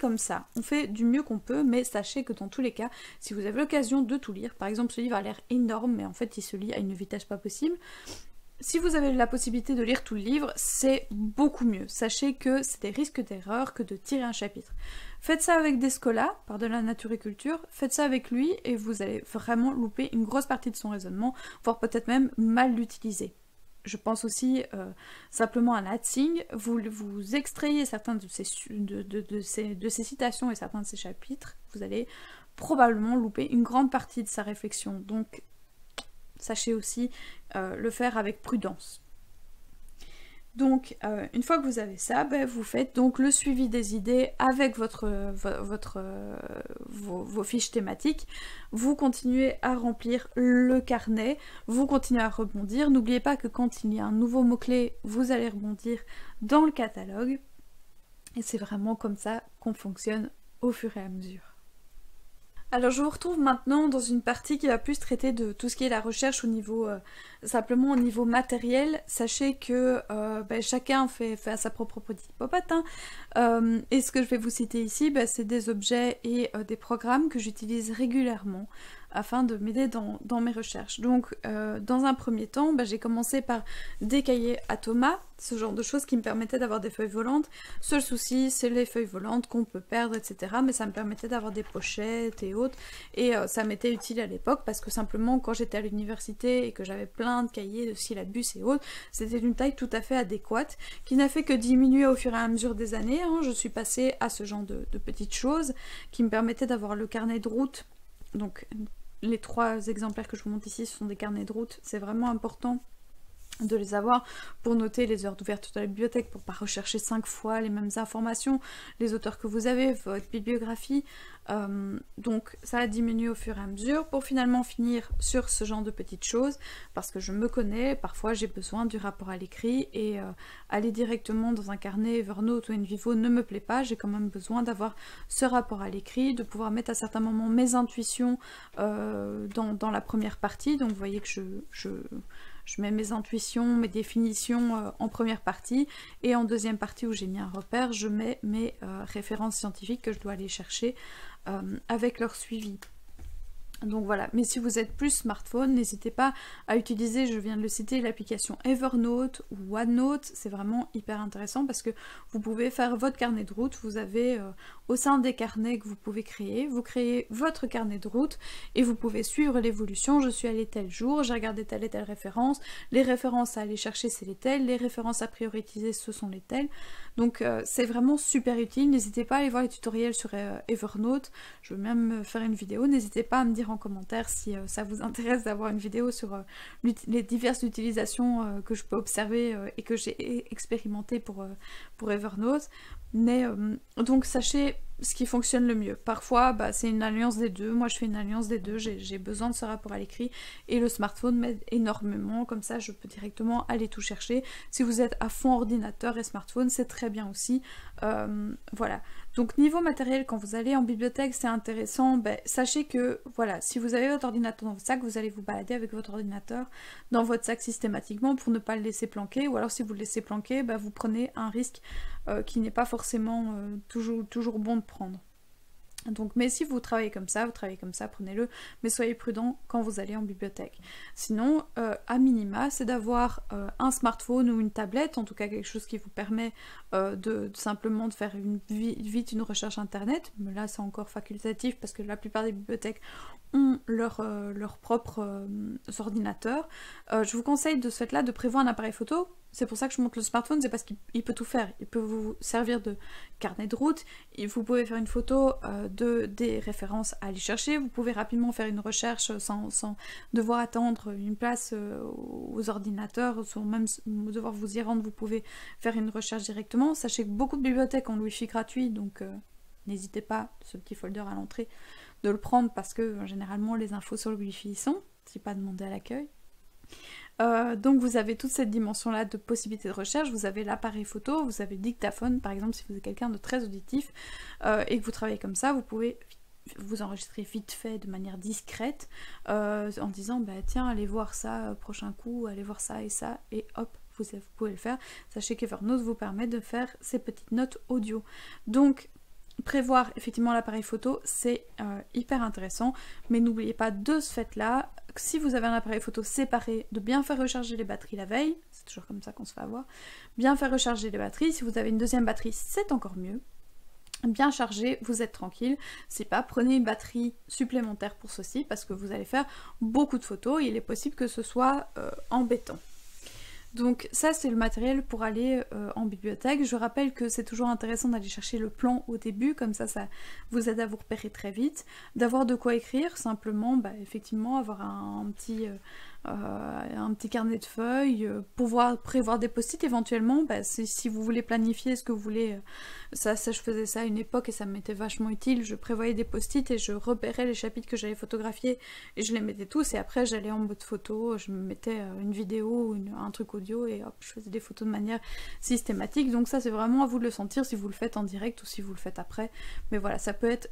comme ça. On fait du mieux qu'on peut, mais sachez que dans tous les cas, si vous avez l'occasion de tout lire, par exemple ce livre a l'air énorme, mais en fait il se lit à une vitesse pas possible, si vous avez la possibilité de lire tout le livre, c'est beaucoup mieux. Sachez que c'est des risques d'erreur que de tirer un chapitre. Faites ça avec Descola, par de la nature et culture, faites ça avec lui et vous allez vraiment louper une grosse partie de son raisonnement, voire peut-être même mal l'utiliser je pense aussi euh, simplement à Natsing, vous, vous extrayez certains de, ces, citations et certains de ces chapitres, vous allez probablement louper une grande partie de sa réflexion. Donc, sachez aussi euh, le faire avec prudence. Donc, euh, une fois que vous avez ça, ben, vous faites donc le suivi des idées avec votre, votre, vos, fiches thématiques. Vous continuez à remplir le carnet, vous continuez à rebondir. N'oubliez pas que quand il y a un nouveau mot-clé, vous allez rebondir dans le catalogue. Et c'est vraiment comme ça qu'on fonctionne au fur et à mesure. Alors je vous retrouve maintenant dans une partie qui va plus traiter de tout ce qui est la recherche au niveau euh, simplement au niveau matériel. Sachez que euh, ben, chacun fait, à sa propre petite popote. Hein. Euh, et ce que je vais vous citer ici, ben, c'est des objets et des programmes que j'utilise régulièrement afin de m'aider dans, mes recherches. Donc euh, dans un premier temps, bah, j'ai commencé par des cahiers à Thomas, ce genre de choses qui me permettaient d'avoir des feuilles volantes. Seul souci, c'est les feuilles volantes qu'on peut perdre, etc. Mais ça me permettait d'avoir des pochettes et autres. Et euh, ça m'était utile à l'époque parce que simplement quand j'étais à l'université et que j'avais plein de cahiers, de syllabus et autres, c'était une taille tout à fait adéquate qui n'a fait que diminuer au fur et à mesure des années. Hein. Je suis passée à ce genre de, de petites choses qui me permettaient d'avoir le carnet de route donc les trois exemplaires que je vous montre ici, ce sont des carnets de route. C'est vraiment important de les avoir pour noter les heures d'ouverture de la bibliothèque, pour pas rechercher cinq fois les mêmes informations, les auteurs que vous avez, votre bibliographie. Euh, donc ça a diminué au fur et à mesure pour finalement finir sur ce genre de petites choses parce que je me connais, parfois j'ai besoin du rapport à l'écrit et euh, aller directement dans un carnet Evernote ou Envivo ne me plaît pas, j'ai quand même besoin d'avoir ce rapport à l'écrit, de pouvoir mettre à certains moments mes intuitions euh, dans, la première partie, donc vous voyez que je, mets mes intuitions, mes définitions en première partie, et en deuxième partie où j'ai mis un repère, je mets mes références scientifiques que je dois aller chercher euh, avec leur suivi. Donc voilà, mais si vous êtes plus smartphone, n'hésitez pas à utiliser, je viens de le citer, l'application Evernote ou OneNote, c'est vraiment hyper intéressant parce que vous pouvez faire votre carnet de route, vous avez euh, au sein des carnets que vous pouvez créer, vous créez votre carnet de route et vous pouvez suivre l'évolution, je suis allée tel jour, j'ai regardé telle et telle référence, les références à aller chercher c'est les telles, les références à prioriser ce sont les telles, donc euh, c'est vraiment super utile, n'hésitez pas à aller voir les tutoriels sur euh, Evernote, je veux même faire une vidéo, n'hésitez pas à me dire en commentaire si ça vous intéresse d'avoir une vidéo sur les diverses utilisations que je peux observer et que j'ai expérimenté pour, pour Evernote. Mais donc sachez ce qui fonctionne le mieux. Parfois, bah, c'est une alliance des deux. Moi, je fais une alliance des deux. J'ai besoin de ce rapport à l'écrit et le smartphone m'aide énormément. Comme ça, je peux directement aller tout chercher. Si vous êtes à fond ordinateur et smartphone, c'est très bien aussi. Euh, voilà. Donc niveau matériel, quand vous allez en bibliothèque, c'est intéressant. Ben, sachez que voilà, si vous avez votre ordinateur dans votre sac, vous allez vous balader avec votre ordinateur dans votre sac systématiquement pour ne pas le laisser planquer. Ou alors si vous le laissez planquer, ben, vous prenez un risque euh, qui n'est pas forcément euh, toujours, bon de prendre. Donc, mais si vous travaillez comme ça, vous travaillez comme ça, prenez-le, mais soyez prudent quand vous allez en bibliothèque. Sinon, euh, à minima, c'est d'avoir un smartphone ou une tablette, en tout cas quelque chose qui vous permet euh, de, simplement de faire vite une recherche internet. Mais là, c'est encore facultatif parce que la plupart des bibliothèques ont leur, leur propre ordinateur. je vous conseille de ce fait-là de prévoir un appareil photo c'est pour ça que je montre le smartphone, c'est parce qu'il peut tout faire. Il peut vous servir de carnet de route, vous pouvez faire une photo euh, de, des références à aller chercher, vous pouvez rapidement faire une recherche sans, devoir attendre une place euh, aux ordinateurs, sans même devoir vous y rendre, vous pouvez faire une recherche directement. Sachez que beaucoup de bibliothèques ont le Wi-Fi gratuit, donc euh, n'hésitez pas, ce petit folder à l'entrée, de le prendre parce que généralement les infos sur le Wi-Fi y sont, c'est pas demandé à l'accueil. Euh, donc vous avez toute cette dimension-là de possibilités de recherche, vous avez l'appareil photo, vous avez le dictaphone, par exemple si vous êtes quelqu'un de très auditif euh, et que vous travaillez comme ça, vous pouvez vous enregistrer vite fait de manière discrète euh, en disant bah tiens allez voir ça prochain coup, allez voir ça et ça et hop vous, pouvez le faire. Sachez qu'Evernote vous permet de faire ces petites notes audio. Donc prévoir effectivement l'appareil photo, c'est hyper intéressant. Mais n'oubliez pas de ce fait-là, si vous avez un appareil photo séparé, de bien faire recharger les batteries la veille, c'est toujours comme ça qu'on se fait avoir, bien faire recharger les batteries, si vous avez une deuxième batterie, c'est encore mieux. Bien chargé, vous êtes tranquille. C'est pas prenez une batterie supplémentaire pour ceci parce que vous allez faire beaucoup de photos il est possible que ce soit euh, embêtant. Donc ça c'est le matériel pour aller euh, en bibliothèque. Je rappelle que c'est toujours intéressant d'aller chercher le plan au début, comme ça ça vous aide à vous repérer très vite. D'avoir de quoi écrire, simplement, bah, effectivement avoir un, petit... Euh, un petit carnet de feuilles, euh, pouvoir prévoir des post-it éventuellement, bah, si vous voulez planifier ce que vous voulez, euh, ça, je faisais ça à une époque et ça m'était vachement utile, je prévoyais des post-it et je repérais les chapitres que j'allais photographier et je les mettais tous. Et après j'allais en mode photo, je me mettais une vidéo ou un truc audio et hop, je faisais des photos de manière systématique, donc ça c'est vraiment à vous de le sentir si vous le faites en direct ou si vous le faites après, mais voilà, ça peut être,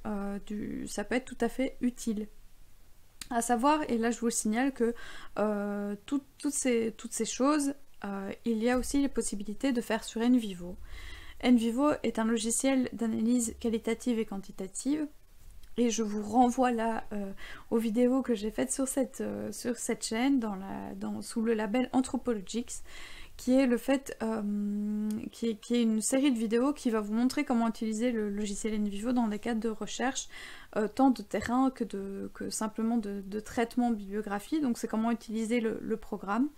ça peut être tout à fait utile. À savoir, et là je vous le signale, que euh, toutes, ces, toutes, ces, choses, euh, il y a aussi les possibilités de faire sur NVivo. NVivo est un logiciel d'analyse qualitative et quantitative. Et je vous renvoie là euh, aux vidéos que j'ai faites sur cette, sur cette chaîne dans la, dans, sous le label Anthropologics qui est le fait, qui, est, qui, est, une série de vidéos qui va vous montrer comment utiliser le logiciel NVivo dans des cadres de recherche euh, tant de terrain que, de, que simplement de, traitement bibliographie. Donc c'est comment utiliser le, programme.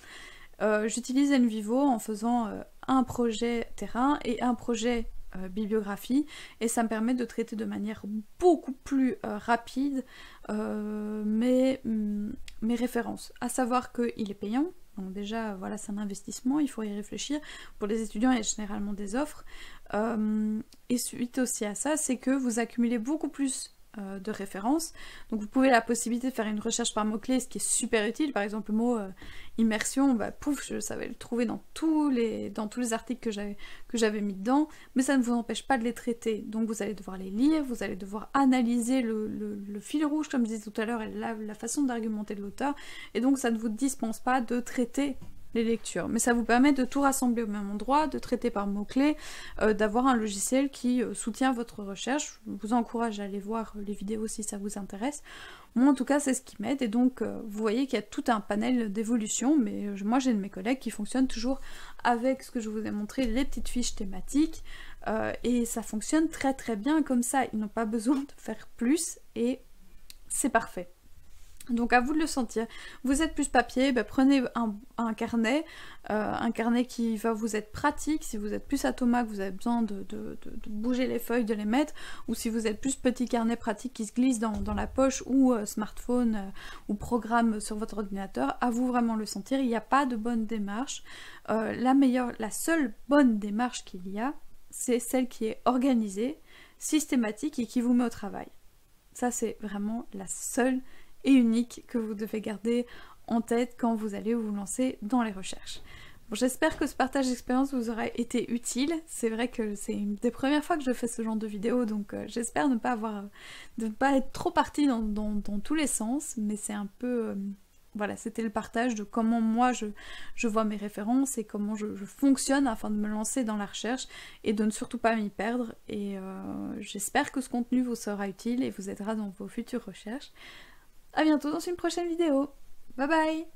Euh, j'utilise NVivo en faisant euh, un projet terrain et un projet bibliographie et ça me permet de traiter de manière beaucoup plus rapide mes, mes, références. À savoir qu'il est payant, donc déjà voilà c'est un investissement, il faut y réfléchir. Pour les étudiants il y a généralement des offres. et suite aussi à ça, c'est que vous accumulez beaucoup plus euh, de référence. Donc vous pouvez la possibilité de faire une recherche par mots-clés, ce qui est super utile. Par exemple, le mot euh, immersion, bah, pouf, je savais le trouver dans tous les, dans tous les articles que j'avais, mis dedans, mais ça ne vous empêche pas de les traiter. Donc vous allez devoir les lire, vous allez devoir analyser le, fil rouge, comme je disais tout à l'heure, la façon d'argumenter de l'auteur, et donc ça ne vous dispense pas de traiter lectures. Mais ça vous permet de tout rassembler au même endroit, de traiter par mots-clés, euh, d'avoir un logiciel qui euh, soutient votre recherche. Je vous encourage à aller voir les vidéos si ça vous intéresse. Moi en tout cas c'est ce qui m'aide et donc euh, vous voyez qu'il y a tout un panel d'évolution mais moi j'ai de mes collègues qui fonctionnent toujours avec ce que je vous ai montré, les petites fiches thématiques et ça fonctionne très très bien comme ça. Ils n'ont pas besoin de faire plus et c'est parfait. Donc à vous de le sentir. Vous êtes plus papier, ben, prenez un, carnet, euh, un carnet qui va vous être pratique. Si vous êtes plus atomaque, vous avez besoin de, bouger les feuilles, de les mettre. Ou si vous êtes plus petit carnet pratique qui se glisse dans, la poche ou euh, smartphone euh, ou programme sur votre ordinateur, à vous vraiment le sentir. Il n'y a pas de bonne démarche. la meilleure, la seule bonne démarche qu'il y a, c'est celle qui est organisée, systématique et qui vous met au travail. Ça c'est vraiment la seule et unique que vous devez garder en tête quand vous allez vous lancer dans les recherches. J'espère que ce partage d'expérience vous aura été utile. C'est vrai que c'est une des premières fois que je fais ce genre de vidéo, donc euh, j'espère ne pas avoir, ne pas être trop partie dans, tous les sens, mais c'est un peu, euh, voilà, c'était le partage de comment moi je, vois mes références et comment je, fonctionne afin de me lancer dans la recherche et de ne surtout pas m'y perdre. Et euh, j'espère que ce contenu vous sera utile et vous aidera dans vos futures recherches. A bientôt dans une prochaine vidéo. Bye bye